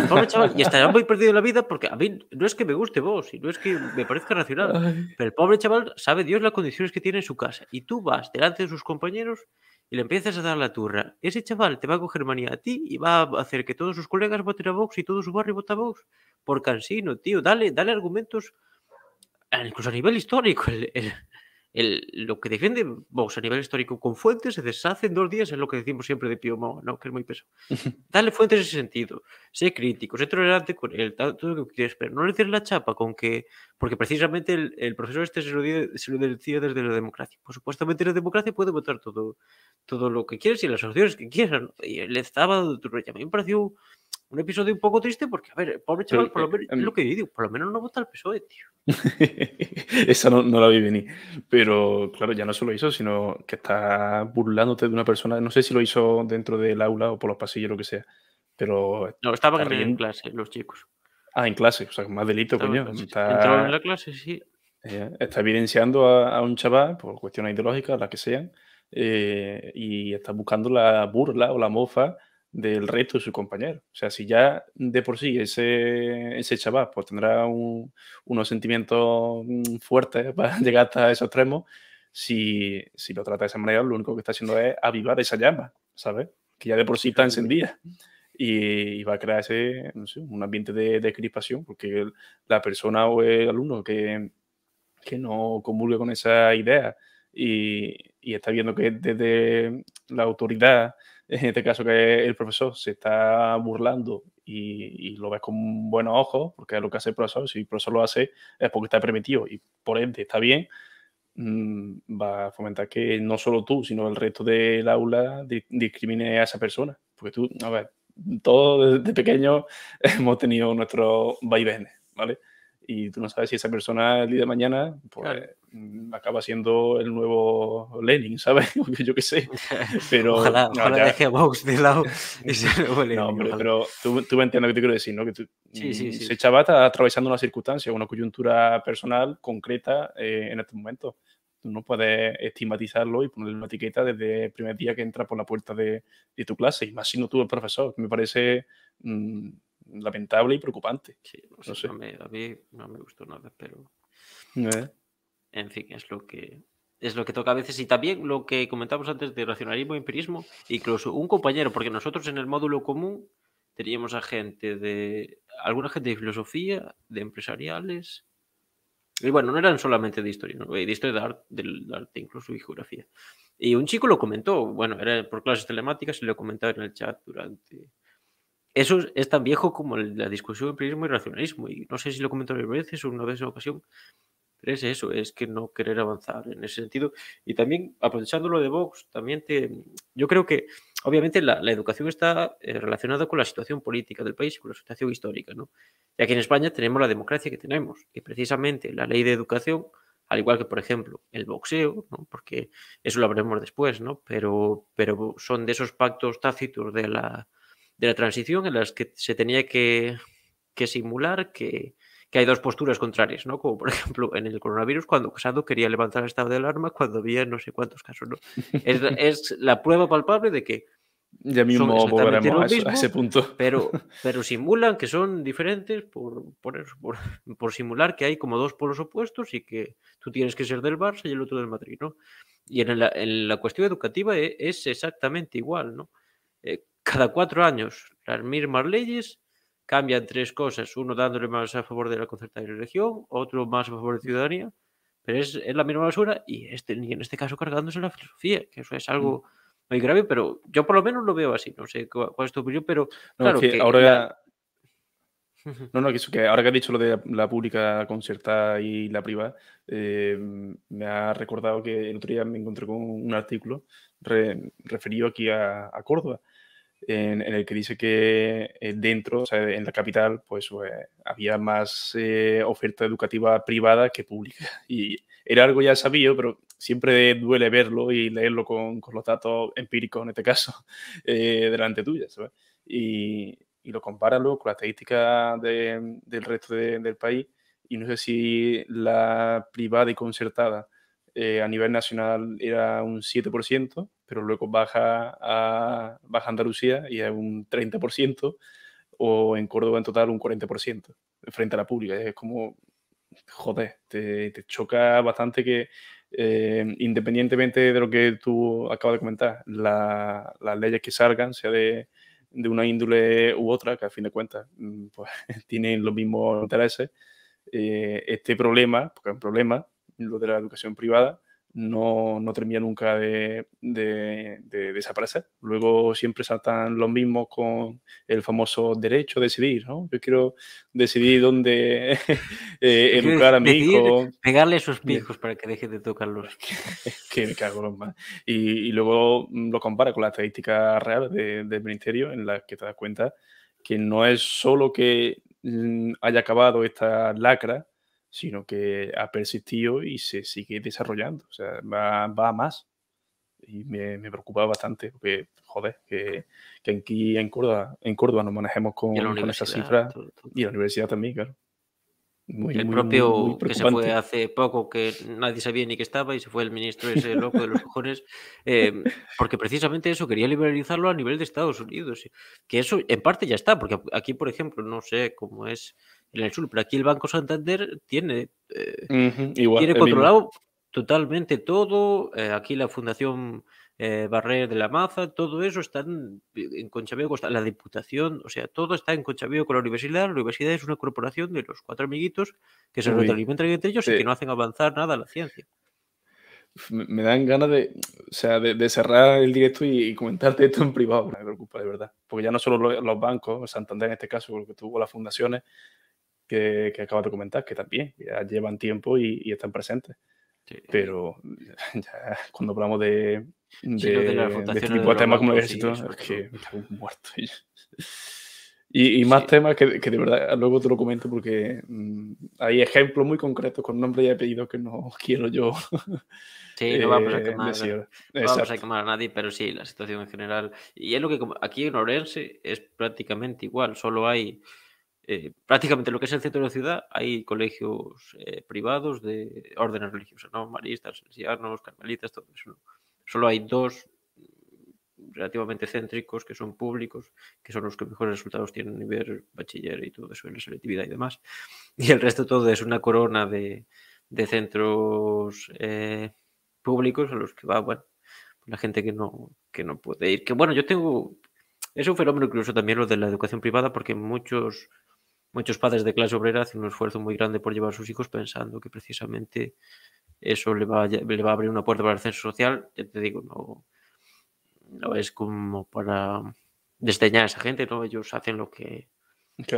Pobre chaval, y estará muy perdido en la vida porque a mí no es que me guste vos y no es que me parezca racional, pero el pobre chaval sabe Dios las condiciones que tiene en su casa y tú vas delante de sus compañeros y le empiezas a dar la turra. Ese chaval te va a coger manía a ti y va a hacer que todos sus colegas voten a Vox y todo su barrio vota a Vox por cansino, tío. Dale, dale argumentos, incluso a nivel histórico. Lo que defiende Vox a nivel histórico con fuentes se deshace en dos días, es lo que decimos siempre de Pío ¿no? que es muy peso. Dale fuentes en ese sentido, sé crítico, sé tolerante con él, todo lo que quieres, pero no le des la chapa con que, porque precisamente el, profesor este se lo, se lo, decía desde la democracia. Pues supuestamente la democracia puede votar todo, todo lo que quieres y las opciones que quieran. Y le estaba dando A mí me pareció un episodio un poco triste porque, a ver, pobre chaval, por lo menos, em lo que digo, por lo menos no vota al PSOE, tío. Esa no, no, la vi venir. Pero claro, ya no solo hizo, sino que está burlándote de una persona. No sé si lo hizo dentro del aula o por los pasillos, lo que sea. Pero. No, estaban en clase los chicos. Ah, en clase, o sea, más delito, coño. Está... en la clase, sí. Eh, está evidenciando a, un chaval por cuestiones ideológicas, las que sean, eh, y está buscando la burla o la mofa del resto de sus compañeros. O sea, si ya de por sí ese, ese chaval pues, tendrá unos sentimientos mm, fuertes para llegar hasta esos extremos, si, si, lo trata de esa manera, lo único que está haciendo es avivar esa llama, ¿sabes? Que ya de por sí está encendida. Y, va a crear ese, no sé, un ambiente de, de, crispación, porque la persona o el alumno que, que no comulgue con esa idea y, y está viendo que desde la autoridad en este caso que el profesor se está burlando y, lo ves con buenos ojos, porque es lo que hace el profesor, si el profesor lo hace es porque está permitido y por ende está bien, mm, va a fomentar que no solo tú, sino el resto del aula discrimine a esa persona. Porque tú, a ver, todos desde pequeños hemos tenido nuestros vaivenes, ¿vale? Y tú no sabes si esa persona el día de mañana pues mm, acaba siendo el nuevo Lenin, ¿sabes? Yo qué sé. Pero ojalá, no, ojalá deje a Vox de lado y se No, hombre, pero tú, tú me entiendes lo que te quiero decir, ¿no? Que tú, sí, sí, mm, sí. ese chaval está atravesando una circunstancia, una coyuntura personal concreta eh, en este momento. Tú no puedes estigmatizarlo y ponerle una etiqueta desde el primer día que entra por la puerta de, de tu clase, y más si no tú el profesor. Me parece... Mm, lamentable y preocupante. Sí, no, sé. a mí no me gustó nada, pero. Eh. En fin, es lo que. Es lo que toca a veces. Y también lo que comentamos antes de racionalismo e empirismo, incluso un compañero, porque nosotros en el módulo común teníamos a gente de. alguna gente de filosofía, de empresariales. Y bueno, no eran solamente de historia, ¿no? de historia de arte, del arte, incluso y geografía. Y un chico lo comentó, bueno, era por clases telemáticas y lo comentaba en el chat durante, eso es, tan viejo como la discusión de empirismo y racionalismo. Y no sé si lo comentó varias veces o una vez en ocasión, pero es eso, es que no querer avanzar en ese sentido. Y también, aprovechando lo de Vox, también te, yo creo que, obviamente, la, educación está eh, relacionada con la situación política del país y con la situación histórica, ¿no? Ya que en España tenemos la democracia que tenemos, y precisamente la ley de educación, al igual que, por ejemplo, el boxeo, ¿no? porque eso lo veremos después, ¿no? Pero, pero son de esos pactos tácitos de la de la transición en las que se tenía que, simular que, hay dos posturas contrarias, ¿no? Como por ejemplo en el coronavirus, cuando Casado quería levantar el estado de alarma cuando había no sé cuántos casos, ¿no? Es, la prueba palpable de que ya mismo volveremos a, ese punto. Pero, pero simulan que son diferentes por, por, por, simular que hay como dos polos opuestos y que tú tienes que ser del Barça y el otro del Madrid, ¿no? Y en la, en la cuestión educativa e, es, exactamente igual, ¿no? Eh, cada cuatro años las mismas leyes cambian tres cosas, uno dándole más a favor de la concertada y la religión, otro más a favor de ciudadanía, pero es, la misma basura y, este, en este caso cargándose la filosofía, que eso es algo mm. muy grave, pero yo por lo menos lo veo así, no sé cuál, es tu opinión, pero claro que, ahora... No, no, que, que ahora que has dicho lo de la, pública concertada y la privada, eh, me ha recordado que el otro día me encontré con un artículo referido aquí a Córdoba, en, el que dice que eh, dentro, o sea, en la capital, pues, había más eh, oferta educativa privada que pública. Y era algo ya sabido, pero siempre duele verlo y leerlo con, con los datos empíricos, en este caso, eh, delante tuya, ¿sabes? Y, y lo comparas luego con la estadística del resto del país, y no sé si la privada y concertada eh, a nivel nacional era un 7%, pero luego baja a, baja Andalucía y es un 30%, o en Córdoba en total un 40% frente a la pública. Es como, joder, te, te choca bastante que eh, independientemente de lo que tú acabas de comentar, las leyes que salgan, sea de, de, una índole u otra, que a fin de cuentas mm, pues, tienen los mismos intereses, eh, este problema, porque es un problema, lo de la educación privada, no, no termina nunca de, desaparecer. Luego siempre saltan los mismos con el famoso derecho a decidir, ¿no? Yo quiero decidir dónde eh, educar a mi hijo. Pegarle esos pijos para que deje de tocarlos. que me cago más. Y, luego lo compara con la estadística real del ministerio en la que te das cuenta que no es solo que mm, haya acabado esta lacra, sino que ha persistido y se sigue desarrollando. O sea, va, va a más. Y me, me, preocupa bastante, porque, joder, que, que, aquí en Córdoba, en Córdoba nos manejemos con, con esas cifras y la universidad también, claro. Muy, el propio que se fue hace poco, que nadie sabía ni que estaba, y se fue el ministro ese loco de los cojones, eh, porque precisamente eso quería liberalizarlo a nivel de Estados Unidos. Que eso en parte ya está, porque aquí, por ejemplo, no sé cómo es en el sur, pero aquí el Banco Santander tiene, eh, tiene controlado totalmente todo. Eh, aquí la Fundación eh, Barrer de la Maza, todo eso está en, conchabeo con la Diputación, o sea, todo está en conchabeo con la universidad. La universidad es una corporación de los cuatro amiguitos que se retroalimentan entre ellos y que no hacen avanzar nada la ciencia me dan ganas de, o sea, de, cerrar el directo y, comentarte esto en privado, me preocupa de verdad. Porque ya no solo los, bancos, Santander en este caso, porque tuvo las fundaciones, que, que acabas de comentar, que también ya llevan tiempo y, están presentes. Pero ya, cuando hablamos de, de, este tipo de temas como el ejército, es que me cago muerto. Y, y, más temas que, que, de verdad luego te lo comento porque mm, hay ejemplos muy concretos con nombre y apellido que no quiero yo. Sí, no vamos a eh, no vamos a quemar a nadie, pero sí, la situación en general. Y es lo que aquí en Orense es prácticamente igual, solo hay eh, prácticamente lo que es el centro de la ciudad hay colegios eh, privados de órdenes religiosas, ¿no? Maristas, salesianos, carmelitas, todo eso. Solo hay dos relativamente céntricos que son públicos, que son los que mejores resultados tienen a nivel bachiller y todo eso, en la selectividad y demás. Y el resto todo es una corona de, de centros eh, públicos a los que va, bueno, la gente que no, que no puede ir. Que bueno, yo tengo. Es un fenómeno incluso también lo de la educación privada, porque muchos muchos padres de clase obrera hacen un esfuerzo muy grande por llevar a sus hijos pensando que precisamente eso le va a, le va a abrir una puerta para el ascenso social. Ya te digo, no, no es como para desdeñar a esa gente, ¿no? Ellos hacen lo que,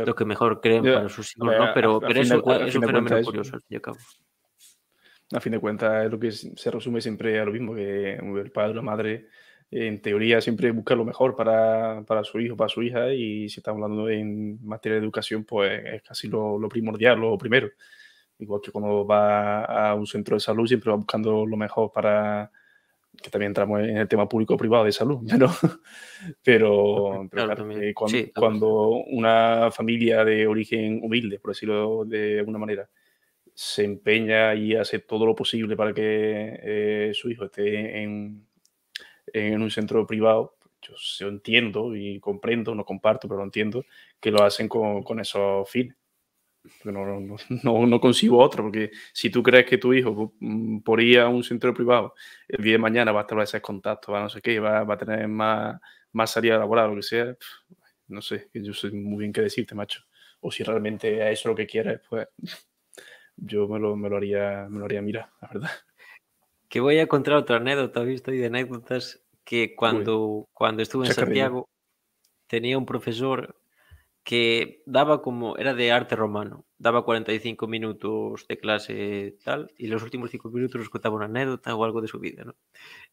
lo que mejor creen para sus hijos, ¿no? Pero, pero eso es un fenómeno curioso, al fin y al cabo. A fin de cuentas, es lo que se resume siempre a lo mismo, que el padre o la madre en teoría siempre busca lo mejor para, para, su hijo, para su hija, y si estamos hablando en materia de educación, pues es casi lo, lo, primordial, lo primero. Igual que cuando va a un centro de salud, siempre va buscando lo mejor para, que también entramos en el tema público-privado de salud, pero, pero, claro, eh, cuando, cuando, una familia de origen humilde, por decirlo de alguna manera, se empeña y hace todo lo posible para que eh, su hijo esté en, en un centro privado, yo, entiendo y comprendo, no comparto, pero lo entiendo, que lo hacen con, con esos fines. No, no, no, no, consigo otro, porque si tú crees que tu hijo mm, por ir a un centro privado el día de mañana va a establecer contactos, va a no sé qué, va, va a tener más, más salida laboral, lo que sea, no sé, yo sé muy bien qué decirte, macho. O si realmente es eso lo que quieres, pues yo me lo, me lo, haría, me lo haría mirar, la verdad. Que voy a contar otra anécdota, visto y de anécdotas que cuando, cuando estuve en Santiago tenía un profesor que daba como, era de arte romano, daba 45 minutos de clase tal, y los últimos 5 minutos nos contaba una anécdota o algo de su vida, ¿no?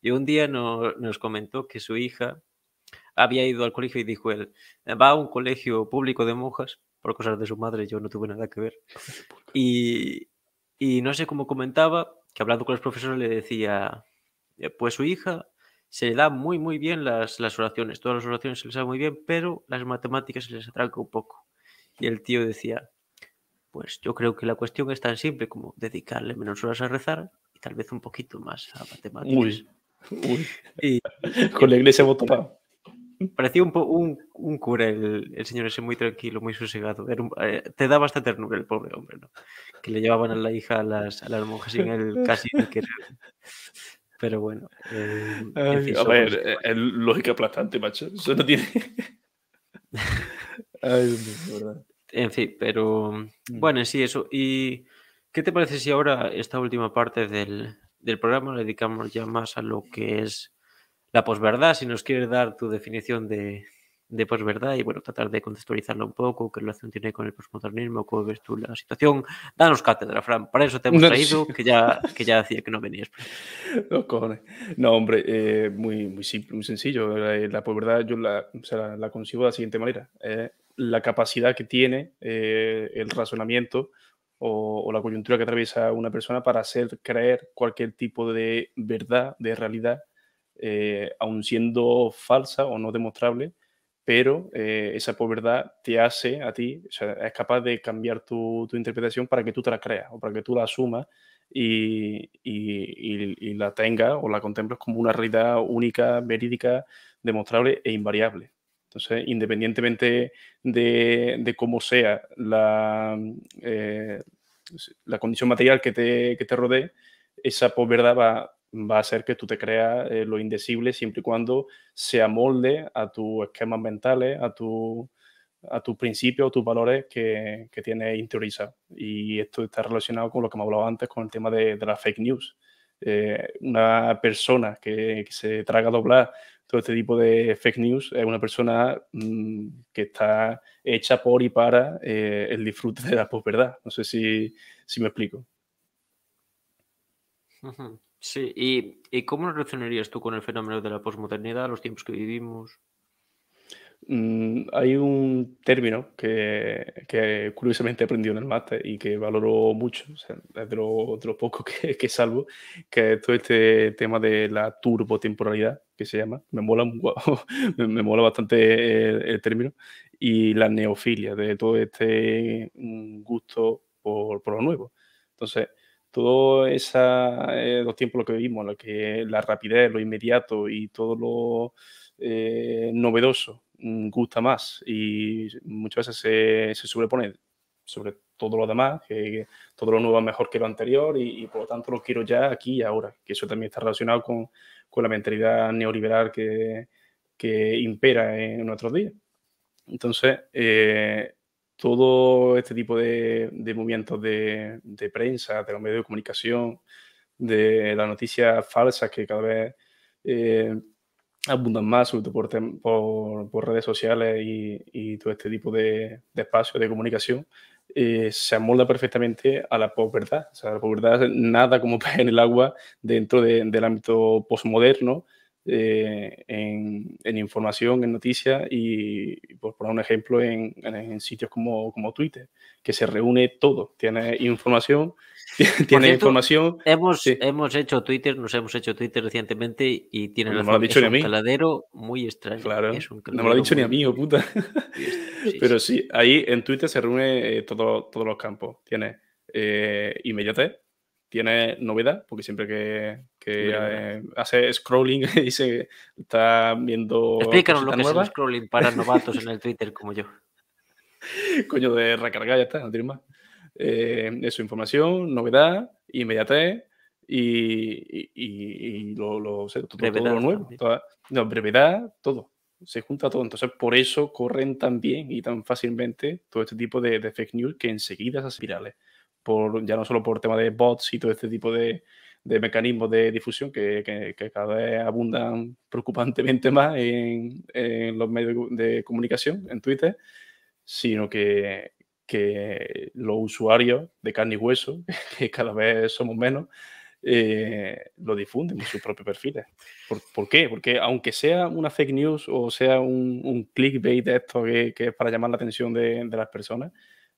Y un día nos comentó que su hija había ido al colegio y dijo él, va a un colegio público de monjas, por cosas de su madre, yo no tuve nada que ver. Y, y no sé cómo comentaba, que hablando con los profesores le decía, eh, pues su hija se le da muy, muy bien las, las oraciones. Todas las oraciones se les da muy bien, pero las matemáticas se les atranca un poco. Y el tío decía, pues yo creo que la cuestión es tan simple como dedicarle menos horas a rezar y tal vez un poquito más a matemáticas. Uy, Y, Con la iglesia votado. Parecía un, un, un cura el, el, señor ese muy tranquilo, muy sosegado. Era un, eh, te da bastante ternura el pobre hombre, ¿no? Que le llevaban a la hija a las, a las monjas sin él casi ni querer. Pero bueno. Eh, Ay, a ver, es eh, lógica aplastante, macho. Eso no tiene. Ay, verdad. En fin, pero mm. bueno, en sí, eso. ¿Y qué te parece si ahora esta última parte del, del programa le dedicamos ya más a lo que es la posverdad? Si nos quieres dar tu definición de, de posverdad y bueno, tratar de contextualizarla un poco, qué relación tiene con el posmodernismo, cómo ves tú la situación. Danos cátedra, Fran, para eso te hemos traído, que ya, que ya decía que no venías. No, cojones. No, hombre, eh, muy, muy simple, muy sencillo. La, la posverdad yo la, o sea, la, consigo de la siguiente manera. Eh, la capacidad que tiene eh, el razonamiento o, o, la coyuntura que atraviesa una persona para hacer creer cualquier tipo de verdad, de realidad, eh, aun siendo falsa o no demostrable, pero eh, esa verdad te hace a ti, o sea, es capaz de cambiar tu, tu, interpretación para que tú te la creas o para que tú la asumas y, y, y, la tengas o la contemples como una realidad única, verídica, demostrable e invariable. Entonces, independientemente de, de cómo sea la, eh, la condición material que te, que te rodee, esa posverdad va, va a hacer que tú te creas eh, lo indecible siempre y cuando se amolde a tus esquemas mentales, a tu, a tus principios o tus valores que, que tienes interiorizados. Y esto está relacionado con lo que me hablado antes, con el tema de, de la fake news. Eh, una persona que, se traga doblar todo este tipo de fake news es una persona mmm, que está hecha por y para eh, el disfrute de la posverdad. No sé si, si me explico. Uh. Sí, ¿Y, ¿y cómo relacionarías tú con el fenómeno de la posmodernidad, los tiempos que vivimos? Mm, hay un término que, que, curiosamente he aprendido en el máster y que valoro mucho, o sea, es de lo, de lo poco que, que, salvo, que es todo este tema de la turbotemporalidad, que se llama. Me mola, me mola bastante el, el, término. Y la neofilia, de todo este mm, gusto por, por lo nuevo. Entonces, todos eh, los tiempos los que vivimos, lo que la rapidez, lo inmediato y todo lo eh, novedoso mm, gusta más y muchas veces se, se, sobrepone sobre todo lo demás, que, todo lo nuevo es mejor que lo anterior y, y, por lo tanto lo quiero ya aquí y ahora, que eso también está relacionado con, con la mentalidad neoliberal que, que impera en nuestros días. Entonces, eh, todo este tipo de, de movimientos de, de, prensa, de los medios de comunicación, de las noticias falsas que cada vez eh, abundan más, sobre todo por, por, redes sociales y, y, todo este tipo de, de espacios de comunicación, eh, se amolda perfectamente a la posverdad. O sea, la posverdad nada como pez en el agua dentro de, del ámbito postmoderno eh, en, en, información, en noticias y, por poner un ejemplo, en, en, sitios como, como Twitter, que se reúne todo. Tiene información, tiene cierto, información. Hemos, sí. hemos hecho Twitter, nos hemos hecho Twitter recientemente y tiene no razón, dicho es ni un caladero muy extraño. Claro, no me lo ha dicho ni a mí, oh, puta. Sí, Pero sí, ahí en Twitter se reúne eh, todo, todos los campos. Tiene eh, inmediatez, tiene novedad, porque siempre que, que eh, hace scrolling y se está viendo. Explícanos lo que es el scrolling para novatos en el Twitter como yo. Coño, de recargar, ya está, no tiene más. Eh, eso, información, novedad, inmediatez y, y, y, lo, lo, sé, todo, todo, lo nuevo. Toda, no, brevedad, todo. Se junta todo. Entonces, por eso corren tan bien y tan fácilmente todo este tipo de, de fake news que enseguida se hacen virales por, ya no solo por tema de bots y todo este tipo de, de mecanismos de difusión que, que, cada vez abundan preocupantemente más en, los medios de comunicación, en Twitter, sino que, que los usuarios de carne y hueso, que cada vez somos menos, eh, lo difunden en sus propios perfiles. ¿Por, ¿Por, qué? Porque aunque sea una fake news o sea un, un clickbait de esto que, que, es para llamar la atención de, de las personas,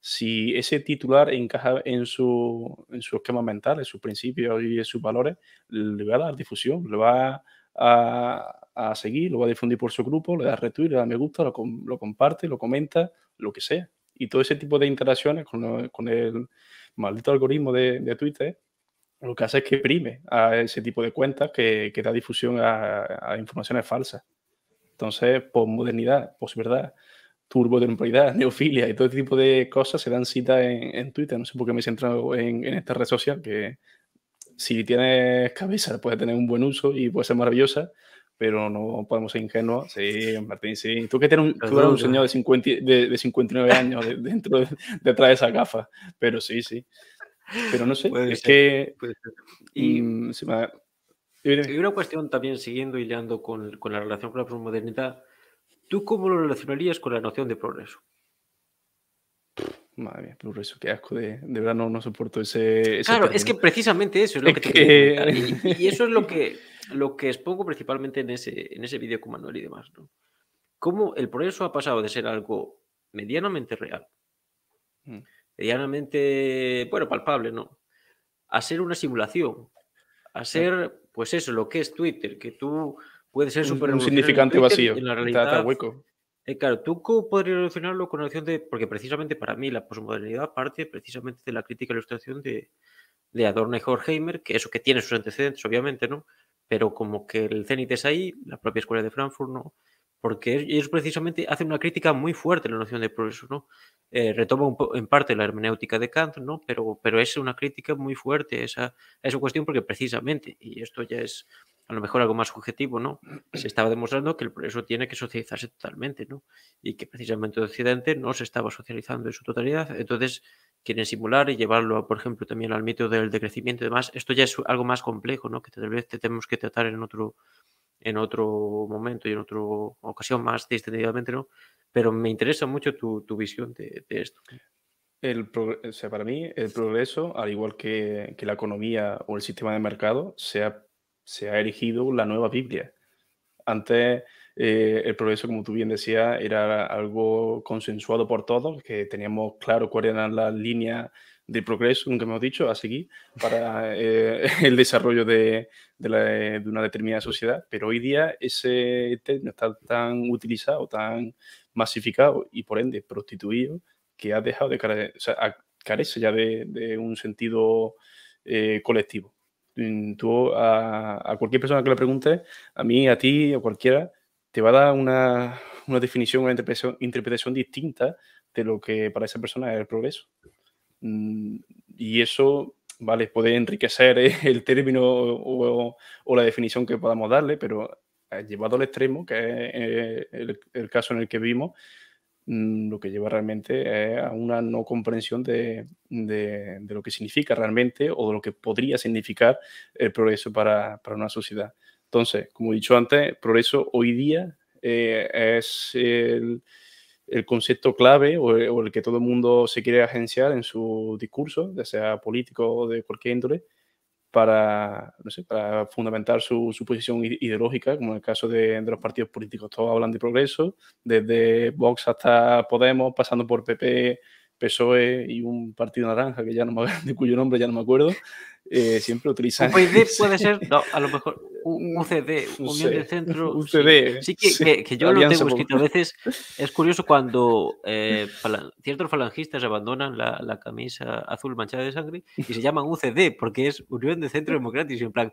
si ese titular encaja en su, esquema mental, en sus principios y en sus valores, le va a dar difusión, le va a, seguir, lo va a difundir por su grupo, le da retweet, le da me gusta, lo, comparte, lo comenta, lo que sea. Y todo ese tipo de interacciones con, el maldito algoritmo de, Twitter lo que hace es que prime a ese tipo de cuentas que, da difusión a, informaciones falsas. Entonces, posmodernidad, posverdad, turbotemporalidad, neofilia y todo este tipo de cosas se dan cita en, en, Twitter. No sé por qué me he centrado en, en esta red social que si tienes cabeza puede tener un buen uso y puede ser maravillosa, pero no podemos ser ingenuos. Sí, Martín, sí. Tú que tienes un, un señor de, 50, de, de 59 años dentro de, detrás de esa gafa, pero sí, sí. Pero no sé, es que... Y, mm, y, una cuestión también, siguiendo y leando con, con la relación con la postmodernidad, ¿tú cómo lo relacionarías con la noción de progreso? Madre mía, progreso, qué asco de, de verdad no, no soporto ese, ese Claro, es que precisamente eso es lo es que, te que... Y, y, eso es lo que, lo que expongo principalmente en ese, en ese vídeo con Manuel y demás, ¿no? Cómo el progreso ha pasado de ser algo medianamente real, mm. medianamente, bueno, palpable, ¿no? A ser una simulación, a ser, pues eso, lo que es Twitter, que tú puedes ser súper... Un, un significante vacío, en la realidad, hueco. Eh, claro, ¿tú cómo podrías relacionarlo con la noción de...? Porque precisamente para mí la posmodernidad parte precisamente de la crítica e ilustración de, de Adorno y Horkheimer, que eso que tiene sus antecedentes, obviamente, ¿no? pero como que el cenit es ahí, la propia escuela de Frankfurt no, porque ellos precisamente hacen una crítica muy fuerte a la noción de progreso, ¿no? Eh, retoma un en parte la hermenéutica de Kant, ¿no? Pero, pero es una crítica muy fuerte a esa, a esa cuestión porque precisamente, y esto ya es a lo mejor algo más subjetivo, ¿no? Se estaba demostrando que el progreso tiene que socializarse totalmente, ¿no? Y que precisamente Occidente no se estaba socializando en su totalidad. Entonces, quieren simular y llevarlo, por ejemplo, también al mito del decrecimiento y demás. Esto ya es algo más complejo, ¿no? Que tal vez tenemos que tratar en otro, en otro momento y en otra ocasión más distendidamente, ¿no? Pero me interesa mucho tu, visión de, esto. El sea, para mí, el progreso, al igual que, que, la economía o el sistema de mercado, se ha, se ha erigido la nueva Biblia. Antes eh, el progreso, como tú bien decías, era algo consensuado por todos, que teníamos claro cuáles eran las líneas de progreso, nunca hemos dicho, a seguir para eh, el desarrollo de, una determinada sociedad. Pero hoy día ese término está tan utilizado, tan masificado y por ende prostituido, que ha dejado de carecer, carece ya de, de un sentido eh, colectivo. Tú a, cualquier persona que le pregunte, a mí, a ti, a cualquiera, te va a dar una, una definición, una interpretación, distinta de lo que para esa persona es el progreso. Mm, y eso, vale, puede enriquecer el término o, la definición que podamos darle, pero llevado al extremo, que es eh, el, el caso en el que vivimos, mm, lo que lleva realmente es a una no comprensión de, de, lo que significa realmente o de lo que podría significar el progreso para, para una sociedad. Entonces, como he dicho antes, progreso hoy día eh, es el, concepto clave o o el, que todo el mundo se quiere agenciar en su discurso, ya sea político o de cualquier índole, para, no sé, para fundamentar su, su, posición ideológica, como en el caso de, de, los partidos políticos. Todos hablan de progreso, desde Vox hasta Podemos, pasando por PP, PSOE y un partido naranja que ya no me, de cuyo nombre ya no me acuerdo, eh, siempre utilizan... UCD puede ser, no, a lo mejor UCD, Unión de Centro... UCD. Sí, sí que, sí. que, que, yo lo tengo escrito. A veces es curioso cuando eh, falan, ciertos falangistas abandonan la, la, camisa azul manchada de sangre y se llaman UCD porque es Unión de Centro Democrático y en plan,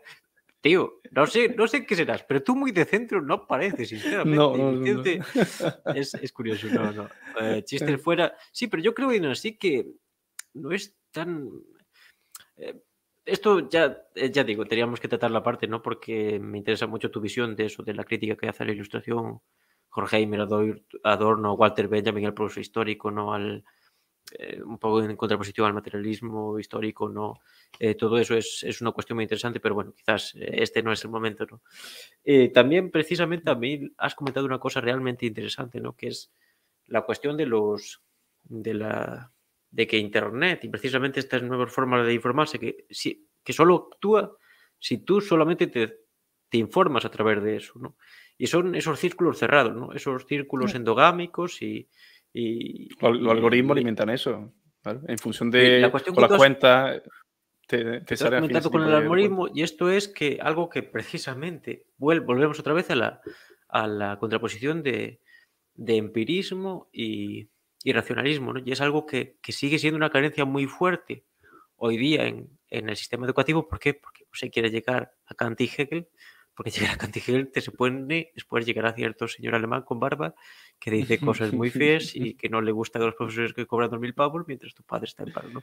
Tío, no sé, no sé qué serás, pero tú muy de centro no pareces, sinceramente. No, no, no. Es, es, curioso, no, no. Eh, chistes fuera. Sí, pero yo creo que así que no es tan. Eh, esto ya, eh, ya digo, teníamos que tratar la parte, ¿no? Porque me interesa mucho tu visión de eso, de la crítica que hace a la ilustración Jorge Heimer, Adorno, Walter Benjamin, el profesor histórico, ¿no? Al, eh, un poco en contraposición al materialismo histórico, ¿no? Eh, todo eso es, es, una cuestión muy interesante, pero bueno, quizás eh, este no es el momento, ¿no? Eh, también, precisamente, a mí has comentado una cosa realmente interesante, ¿no? Que es la cuestión de los... de la de que Internet y precisamente estas nuevas formas de informarse, que, si, que solo actúa si tú solamente te, te informas a través de eso, ¿no? Y son esos círculos cerrados, ¿no? Esos círculos endogámicos y, y, los, algoritmos alimentan eso, ¿vale? En función de la con la cuenta. te, te sale comentando con el algoritmo y esto es que algo que precisamente volvemos otra vez a la, a la contraposición de, de empirismo y, y racionalismo, ¿no? Y es algo que, que, sigue siendo una carencia muy fuerte hoy día en, en el sistema educativo. ¿Por qué? Porque no se quiere llegar a Kant y Hegel, porque llegar a Kant y Hegel te se puede después llegar a cierto señor alemán con barba que dice cosas muy feas y que no le gusta a los profesores que cobran 2.000 pavos mientras tu padre está en paro, ¿no?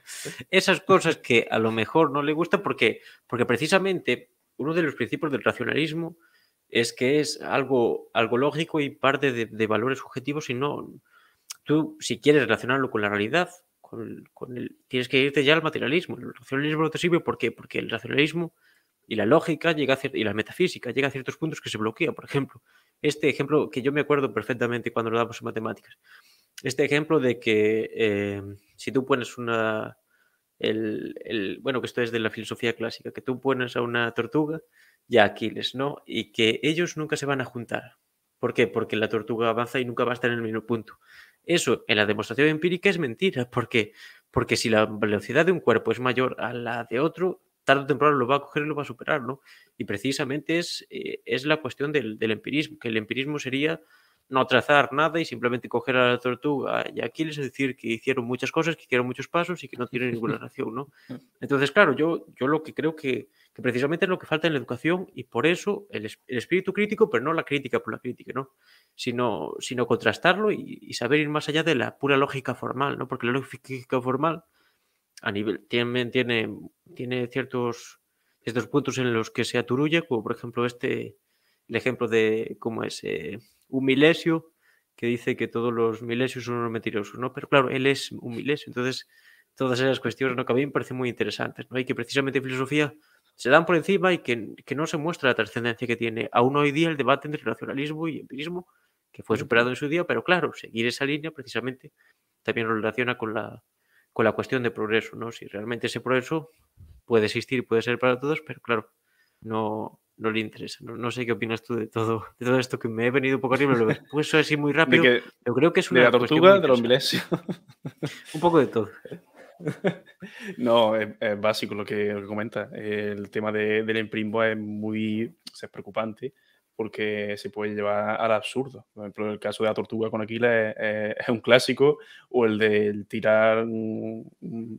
Esas cosas que a lo mejor no le gusta porque, porque precisamente uno de los principios del racionalismo es que es algo, algo lógico y parte de, de valores objetivos y no, tú si quieres relacionarlo con la realidad, con, con el, tienes que irte ya al materialismo. El racionalismo no te sirve ¿por qué? porque el racionalismo y la lógica llega a y la metafísica llega a ciertos puntos que se bloquea. Por ejemplo, este ejemplo que yo me acuerdo perfectamente cuando lo damos en matemáticas. Este ejemplo de que eh, si tú pones una, el, el, bueno, que esto es de la filosofía clásica, que tú pones a una tortuga y a Aquiles, ¿no? Y que ellos nunca se van a juntar. ¿Por qué? Porque la tortuga avanza y nunca va a estar en el mismo punto. Eso en la demostración empírica es mentira. ¿Por qué? Porque si la velocidad de un cuerpo es mayor a la de otro, tarde o temprano lo va a coger y lo va a superar, ¿no? Y precisamente es, eh, es la cuestión del, del, empirismo, que el empirismo sería no trazar nada y simplemente coger a la tortuga y aquí les decir que hicieron muchas cosas, que hicieron muchos pasos y que no tienen ninguna relación, ¿no? Entonces, claro, yo, yo lo que creo que, que precisamente es lo que falta en la educación y por eso el, el, espíritu crítico, pero no la crítica por la crítica, ¿no? Sino, sino contrastarlo y, y, saber ir más allá de la pura lógica formal, ¿no? Porque la lógica formal a nivel, tiene, tiene, tiene ciertos, ciertos puntos en los que se aturulla, como por ejemplo este, el ejemplo de cómo es eh, un milesio que dice que todos los milesios son unos mentirosos, ¿no? Pero claro, él es un milesio, entonces todas esas cuestiones ¿no? que a mí me parecen muy interesantes, ¿no? Y que precisamente en filosofía se dan por encima y que, que no se muestra la trascendencia que tiene aún hoy día el debate entre racionalismo y empirismo, que fue superado en su día, pero claro, seguir esa línea precisamente también lo relaciona con la, con la cuestión de progreso, ¿no? Si realmente ese progreso puede existir, puede ser para todos, pero claro, no, no le interesa. No, no, sé qué opinas tú de todo, de todo esto que me he venido un poco arriba, lo pues así muy rápido. que, yo creo que es una de la tortuga, de los milesios. un poco de todo. No, es, es, básico lo que, lo que comenta. El tema de, del emprimo es muy es preocupante porque se puede llevar al absurdo. Por ejemplo, el caso de la tortuga con Aquiles es, es un clásico, o el de tirar un,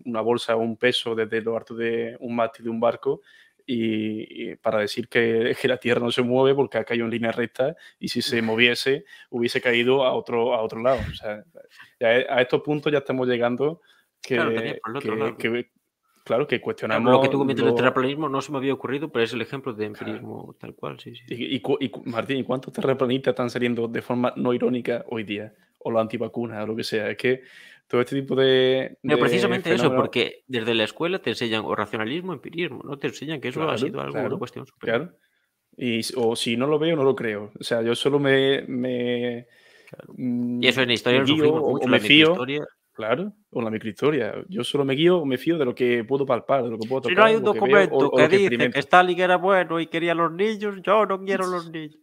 una bolsa o un peso desde lo alto de un mástil de un barco y, y, para decir que, que, la Tierra no se mueve porque ha caído en línea recta y si se moviese hubiese caído a otro, a otro lado. O sea, a estos puntos ya estamos llegando que, claro, que, que, claro, que cuestionamos. Lo que tú comentas lo... del terraplanismo no se me había ocurrido, pero es el ejemplo de empirismo claro. tal cual, sí, sí. Y, y, y, Martín, ¿y cuántos terraplanistas están saliendo de forma no irónica hoy día? O los antivacunas, o lo que sea. Es que todo este tipo de. Pero de precisamente eso, porque desde la escuela te enseñan o racionalismo o empirismo, ¿no? Te enseñan que eso claro, ha sido algo, claro, una cuestión super. Claro. Y, o si no lo veo, no lo creo. O sea, yo solo me. me claro. Y eso en historia me guío, o, o me fío. Historia Claro, o la microhistoria. Yo solo me guío o me fío de lo que puedo palpar, de lo que puedo tocar. Si no hay un documento que, veo, que, que dice que Stalin era bueno y quería los niños, yo no quiero los niños.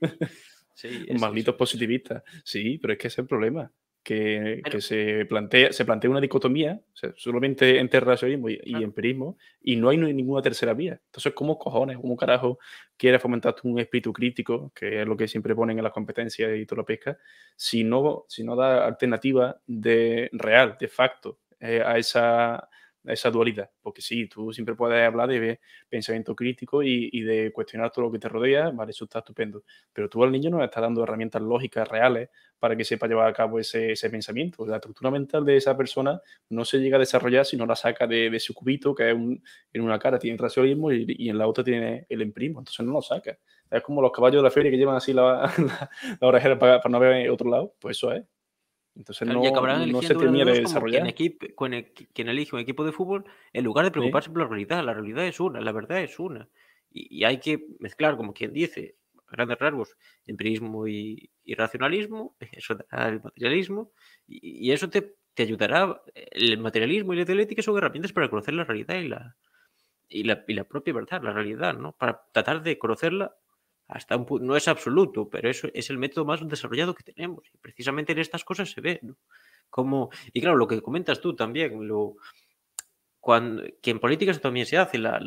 Sí, Malditos positivistas. Sí, pero es que ese es el problema. Que, pero, que, se, plantea, se plantea una dicotomía, o sea, solamente entre racionalismo y, claro. y, empirismo, y no hay ninguna tercera vía. Entonces, ¿cómo cojones, cómo carajo quieres fomentar un espíritu crítico, que es lo que siempre ponen en las competencias y toda la pesca, si no, si no da alternativa de real, de facto, eh, a esa esa dualidad, porque sí, tú siempre puedes hablar de pensamiento crítico y, de cuestionar todo lo que te rodea, vale, eso está estupendo, pero tú al niño no le estás dando herramientas lógicas reales para que sepa llevar a cabo ese, ese pensamiento. La estructura mental de esa persona no se llega a desarrollar si no la saca de, de su cubito, que es un, en una cara tiene racionalismo y, y, en la otra tiene el emprimo, entonces no lo saca. Es como los caballos de la feria que llevan así la, la, la orejera para, para no ver otro lado, pues eso es. Entonces no, no se de desarrollar. Quien, equipo, quien, elige un equipo de fútbol, en lugar de preocuparse ¿Sí? por la realidad, la realidad es una, la verdad es una. Y, y hay que mezclar, como quien dice, grandes rasgos, empirismo y, y racionalismo, eso da el materialismo, y, y eso te, te, ayudará. El materialismo y la dialéctica son herramientas para conocer la realidad y la, y la, y la propia verdad, la realidad, ¿no? Para tratar de conocerla hasta un punto, no es absoluto, pero eso es el método más desarrollado que tenemos. Y precisamente en estas cosas se ve, ¿no? Como, y claro, lo que comentas tú también, lo, cuando, que en política eso también se hace. La,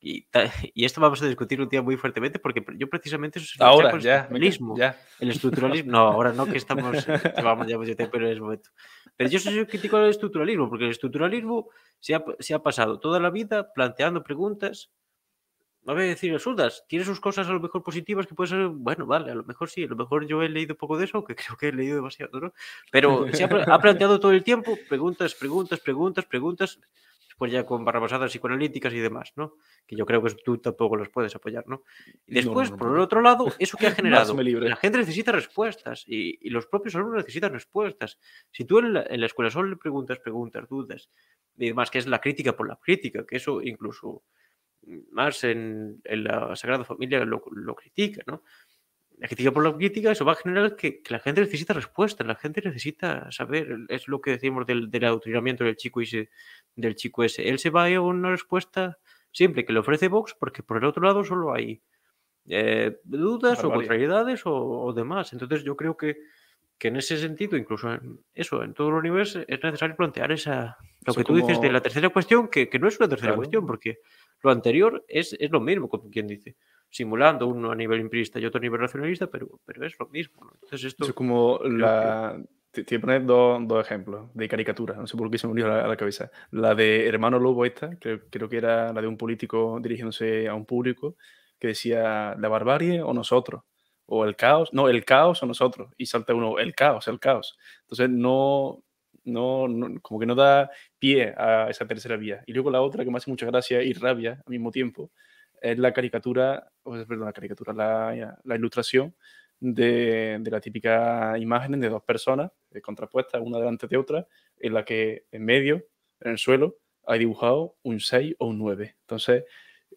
y, y, esto vamos a discutir un día muy fuertemente porque yo precisamente eso es ahora, el ya, estructuralismo. Ya. El estructuralismo, no, ahora no, que estamos, llevamos ya mucho tiempo en ese momento. Pero yo soy crítico del estructuralismo porque el estructuralismo se ha, se ha pasado toda la vida planteando preguntas a decir absurdas, tiene sus cosas a lo mejor positivas que puede ser, bueno, vale, a lo mejor sí, a lo mejor yo he leído poco de eso, que creo que he leído demasiado, ¿no? Pero se ha, planteado todo el tiempo preguntas, preguntas, preguntas, preguntas, después ya con barrabasadas psicoanalíticas y demás, ¿no? Que yo creo que tú tampoco los puedes apoyar, ¿no? Y después, por el otro lado, eso que ha generado, la gente necesita respuestas y, los propios alumnos necesitan respuestas. Si tú en la, en la escuela solo le preguntas, preguntas, dudas y demás, que es la crítica por la crítica, que eso incluso más en, la Sagrada Familia lo, critica, ¿no? La crítica por la crítica, eso va a generar que, la gente necesita respuestas, la gente necesita saber, es lo que decimos del, del adoctrinamiento del chico, ese, del chico ese. Él se va a una respuesta siempre que le ofrece Vox, porque por el otro lado solo hay eh, dudas o contrariedades o, demás. Entonces yo creo que, que en ese sentido, incluso en eso, en todo el universo, es necesario plantear esa, lo que tú dices de la tercera cuestión, que, no es una tercera cuestión, porque lo anterior es, es lo mismo, como quien dice, simulando uno a nivel empirista y otro a nivel racionalista, pero, pero es lo mismo. Entonces esto... Es como la... Te, voy a poner dos, dos, ejemplos de caricatura, no sé por qué se me unió a la, cabeza. La de Hermano Lobo esta, que creo que era la de un político dirigiéndose a un público, que decía, ¿la barbarie o nosotros? O el caos, no, el caos o nosotros. Y salta uno, el caos, el caos. Entonces no, no, como que no da pie a esa tercera vía. Y luego la otra que me hace mucha gracia y rabia al mismo tiempo es la caricatura, o perdón, la caricatura, la, la ilustración de, de, la típica imagen de dos personas eh, contrapuestas una delante de otra, en la que en medio, en el suelo, hay dibujado un 6 o un 9. Entonces,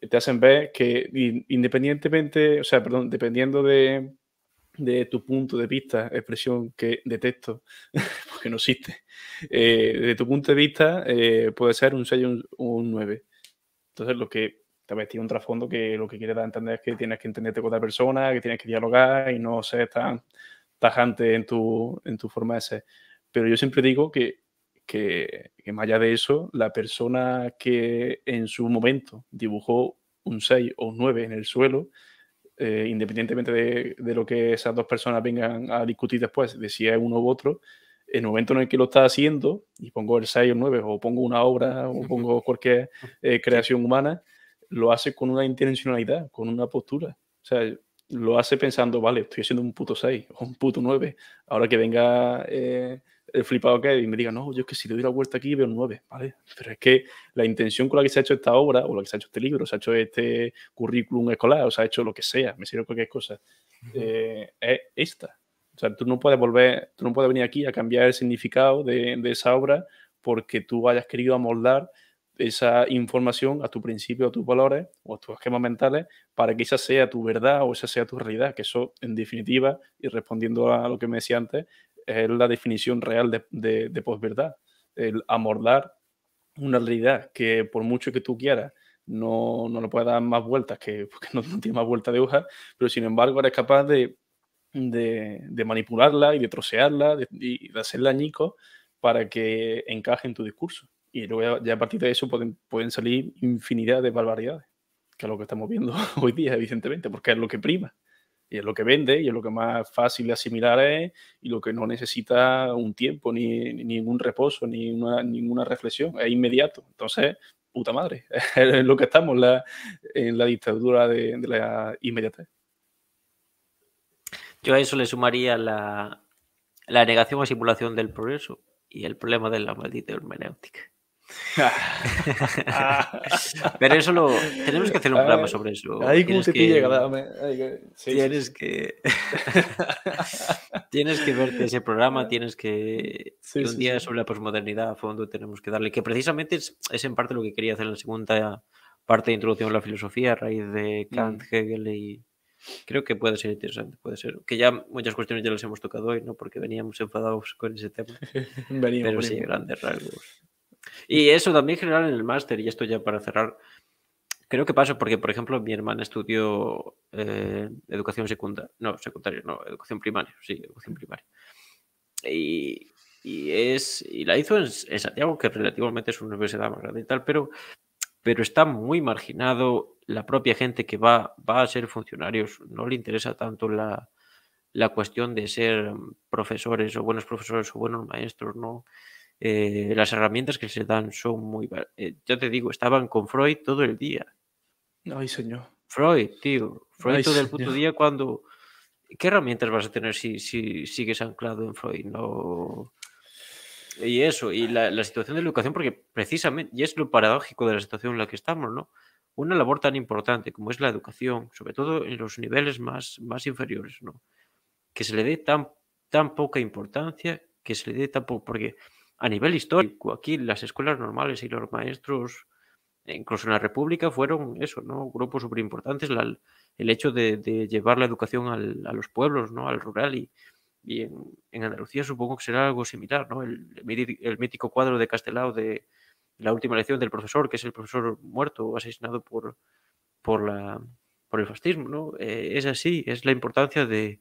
te hacen ver que independientemente, o sea, perdón, dependiendo de, de tu punto de vista, expresión que detesto, porque no existe, eh, de tu punto de vista eh, puede ser un 6 o un, 9. Entonces, lo que tal vez tiene un trasfondo que lo que quiere dar a entender es que tienes que entenderte con otra persona, que tienes que dialogar y no ser tan tajante en tu, en tu forma de ser. Pero yo siempre digo que, que, que más allá de eso, la persona que en su momento dibujó un 6 o un 9 en el suelo, eh, independientemente de, de, lo que esas dos personas vengan a discutir después, de si es uno u otro, en el momento en el que lo está haciendo, y pongo el 6 o 9, o pongo una obra, o pongo cualquier eh, creación humana, lo hace con una intencionalidad, con una postura. O sea, lo hace pensando, vale, estoy haciendo un puto 6 o un puto 9. Ahora que venga eh, el flipado que y me diga, no, yo es que si le doy la vuelta aquí veo un 9, ¿vale? Pero es que la intención con la que se ha hecho esta obra, o la que se ha hecho este libro, se ha hecho este currículum escolar, o se ha hecho lo que sea, me sirve cualquier cosa, eh, es esta. O sea, tú no puedes volver, tú no puedes venir aquí a cambiar el significado de, de esa obra porque tú hayas querido amoldar esa información a tu principio, a tus valores o a tus esquemas mentales para que esa sea tu verdad o esa sea tu realidad, que eso en definitiva, y respondiendo a lo que me decía antes, es la definición real de, de, posverdad. El amordar una realidad que por mucho que tú quieras no, no le puedes dar más vueltas, que porque no, tiene más vuelta de hoja, pero sin embargo eres capaz de, de, manipularla y de trocearla y de hacerla añico para que encaje en tu discurso. Y luego ya, a partir de eso pueden, pueden salir infinidad de barbaridades, que es lo que estamos viendo hoy día, evidentemente, porque es lo que prima y es lo que vende y es lo que más fácil de asimilar es y lo que no necesita un tiempo, ni, ningún reposo, ni una, ninguna reflexión, es inmediato. Entonces, puta madre, es lo que estamos en la dictadura de, la inmediatez. Yo a eso le sumaría la, la negación o simulación del progreso y el problema de la maldita hermenéutica. Pero eso lo. Tenemos que hacer un programa sobre eso. Ahí como te que, tienes que. tienes que verte ese programa, tienes que. un día sobre la posmodernidad a fondo tenemos que darle. Que precisamente es, en parte lo que quería hacer en la segunda parte de introducción a la filosofía a raíz de Kant, mm. Hegel y. Creo que puede ser interesante, puede ser. Que ya muchas cuestiones ya las hemos tocado hoy, ¿no? Porque veníamos enfadados con ese tema. Pero sí, grandes rasgos. Y eso también general en el máster, y esto ya para cerrar, creo que pasa porque, por ejemplo, mi hermana estudió eh, educación secundaria, no, secundaria, no, educación primaria, sí, educación primaria. Y, y, es, y la hizo en, Santiago, que relativamente es una universidad más grande y tal, pero, pero está muy marginado la propia gente que va, va a ser funcionarios, no le interesa tanto la, la cuestión de ser profesores o buenos profesores o buenos maestros, ¿no? Eh, las herramientas que se dan son muy... Eh, ya te digo, estaban con Freud todo el día. Ay, señor. Freud, tío. Freud todo el puto día cuando... ¿Qué herramientas vas a tener si, si sigues anclado en Freud? No... Y eso, y la, situación de la educación, porque precisamente, y es lo paradójico de la situación en la que estamos, ¿no? Una labor tan importante como es la educación, sobre todo en los niveles más, más inferiores, ¿no? Que se le dé tan, tan poca importancia, que se le dé tan poco, porque a nivel histórico, aquí las escuelas normales y los maestros, incluso en la República, fueron eso, ¿no? Grupos súper importantes, el hecho de, de, llevar la educación al, a los pueblos, ¿no? Al rural y, y en, Andalucía supongo que será algo similar, ¿no? El, el, mítico cuadro de Castelao de la última lección del profesor, que es el profesor muerto o asesinado por, por, la, por el fascismo, ¿no? Eh, es así, es la importancia de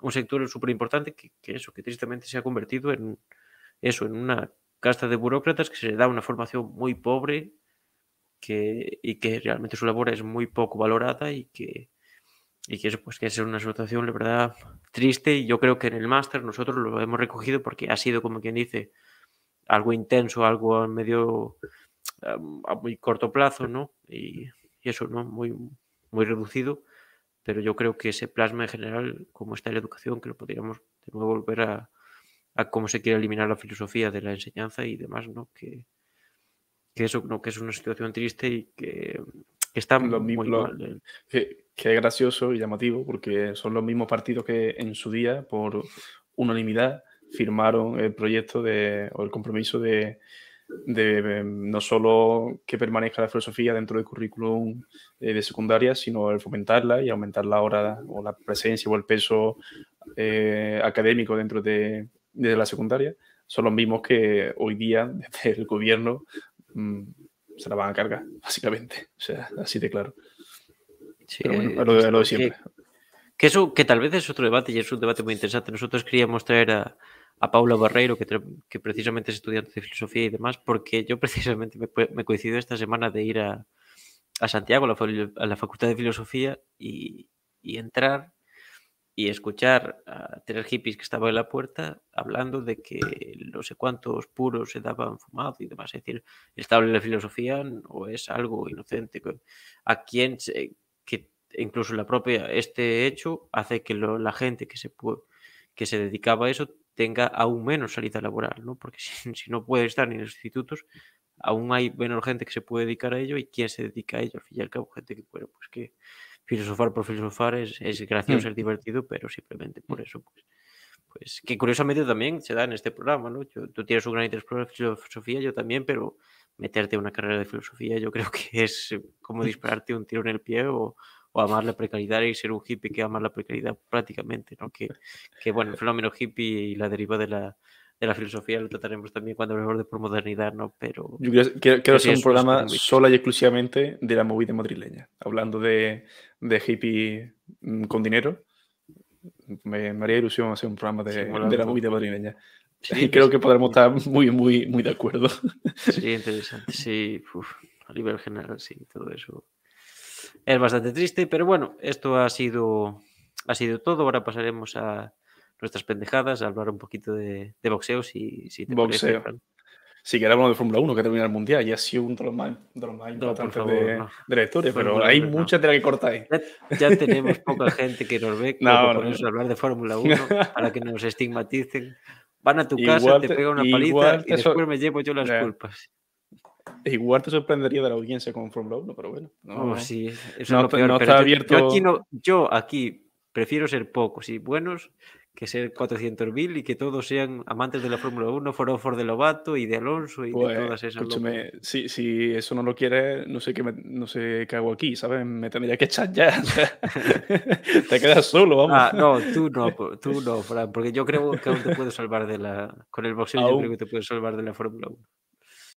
un sector súper importante que, que, eso, que tristemente se ha convertido en eso, en una casta de burócratas que se le da una formación muy pobre que, y que realmente su labor es muy poco valorada y que, y que eso pues que es una situación, la verdad, triste y yo creo que en el máster nosotros lo hemos recogido porque ha sido, como quien dice, algo intenso, algo a medio, a muy corto plazo, ¿no? Y, y, eso, ¿no? Muy, muy reducido, pero yo creo que ese plasma en general, como está en la educación, que lo podríamos de nuevo volver a, a cómo se quiere eliminar la filosofía de la enseñanza y demás, ¿no? Que, que eso, ¿no? Que es una situación triste y que que están los muy mal. Que, que, es gracioso y llamativo porque son los mismos partidos que en su día, por unanimidad, firmaron el proyecto de, o el compromiso de, de em, no solo que permanezca la filosofía dentro del currículum eh, de secundaria, sino el fomentarla y aumentar la hora o la presencia o el peso eh, académico dentro de, de, la secundaria. Son los mismos que hoy día, desde el gobierno, mmm, se la van a cargar, básicamente. O sea, así de claro. Sí, lo, de, siempre. Que, eso, que tal vez es otro debate y es un debate muy interesante. Nosotros queríamos traer a, a Paula Barreiro, que, que, precisamente es estudiante de filosofía y demás, porque yo precisamente me, me coincido esta semana de ir a, a Santiago, a la, a la, Facultad de Filosofía, y, y entrar y escuchar a tres hippies que estaban en la puerta hablando de que no sé cuántos puros se daban fumado y demás. Es decir, estable la filosofía o es algo inocente. A quien que incluso la propia este hecho hace que la gente que se que se dedicaba a eso tenga aún menos salida laboral, ¿no? Porque si, si no puede estar en los institutos, aún hay menos gente que se puede dedicar a ello y quien se dedica a ello, al fin y al cabo, gente que, bueno, pues que filosofar por filosofar es, es gracioso, mm. es divertido, pero simplemente por mm. eso, pues, pues que curiosamente también se da en este programa, ¿no? tú tienes un gran interés por la filosofía, yo también, pero meterte en una carrera de filosofía yo creo que es como dispararte un tiro en el pie o, o amar la precariedad y ser un hippie que ama la precariedad prácticamente, ¿no? Que, que bueno, el fenómeno hippie y la deriva de la, de la filosofía lo trataremos también cuando hablemos de por modernidad, ¿no? Pero. Yo quiero, quiero hacer un programa sola y exclusivamente de la movida madrileña, hablando de, de hippie mm, con dinero. Me, me, haría ilusión hacer un programa de, de la movida madrileña. Sí, y creo que podremos estar muy, muy, muy de acuerdo. Sí, interesante. Sí, a nivel general, sí, todo eso es bastante triste, pero bueno, esto ha sido, ha sido todo. Ahora pasaremos a, nuestras pendejadas, hablar un poquito de, de boxeo, si, si te boxeo. Parece, si queremos de Fórmula 1 que termina el Mundial, y ha sido uno de los más, de los más importantes no, favor, de, no. de, la historia, pero Fórmula hay 1, mucha tela que cortar ahí. Ya, ya, tenemos poca gente que nos ve no, por eso hablar de Fórmula 1 para que nos estigmaticen. Van a tu igual casa, te, te pegan una paliza y después me llevo yo las yeah. culpas. Igual te sorprendería de la audiencia con Fórmula 1, pero bueno. No, oh, sí, eso no, es lo peor. No está abierto... yo, aquí no, yo aquí prefiero ser pocos y buenos que ser 400.000 y que todos sean amantes de la Fórmula 1, for de Lobato y de Alonso y pues, de todas esas. Escúchame, si, si, eso no lo quieres, no sé qué, me, no sé qué hago aquí, ¿sabes? Me tendría que echar ya. te quedas solo, vamos. Ah, no, tú no, tú no, Fran, porque yo creo que aún te puedes salvar de la. Con el boxeo, ¿Aún? yo creo que te puedes salvar de la Fórmula 1.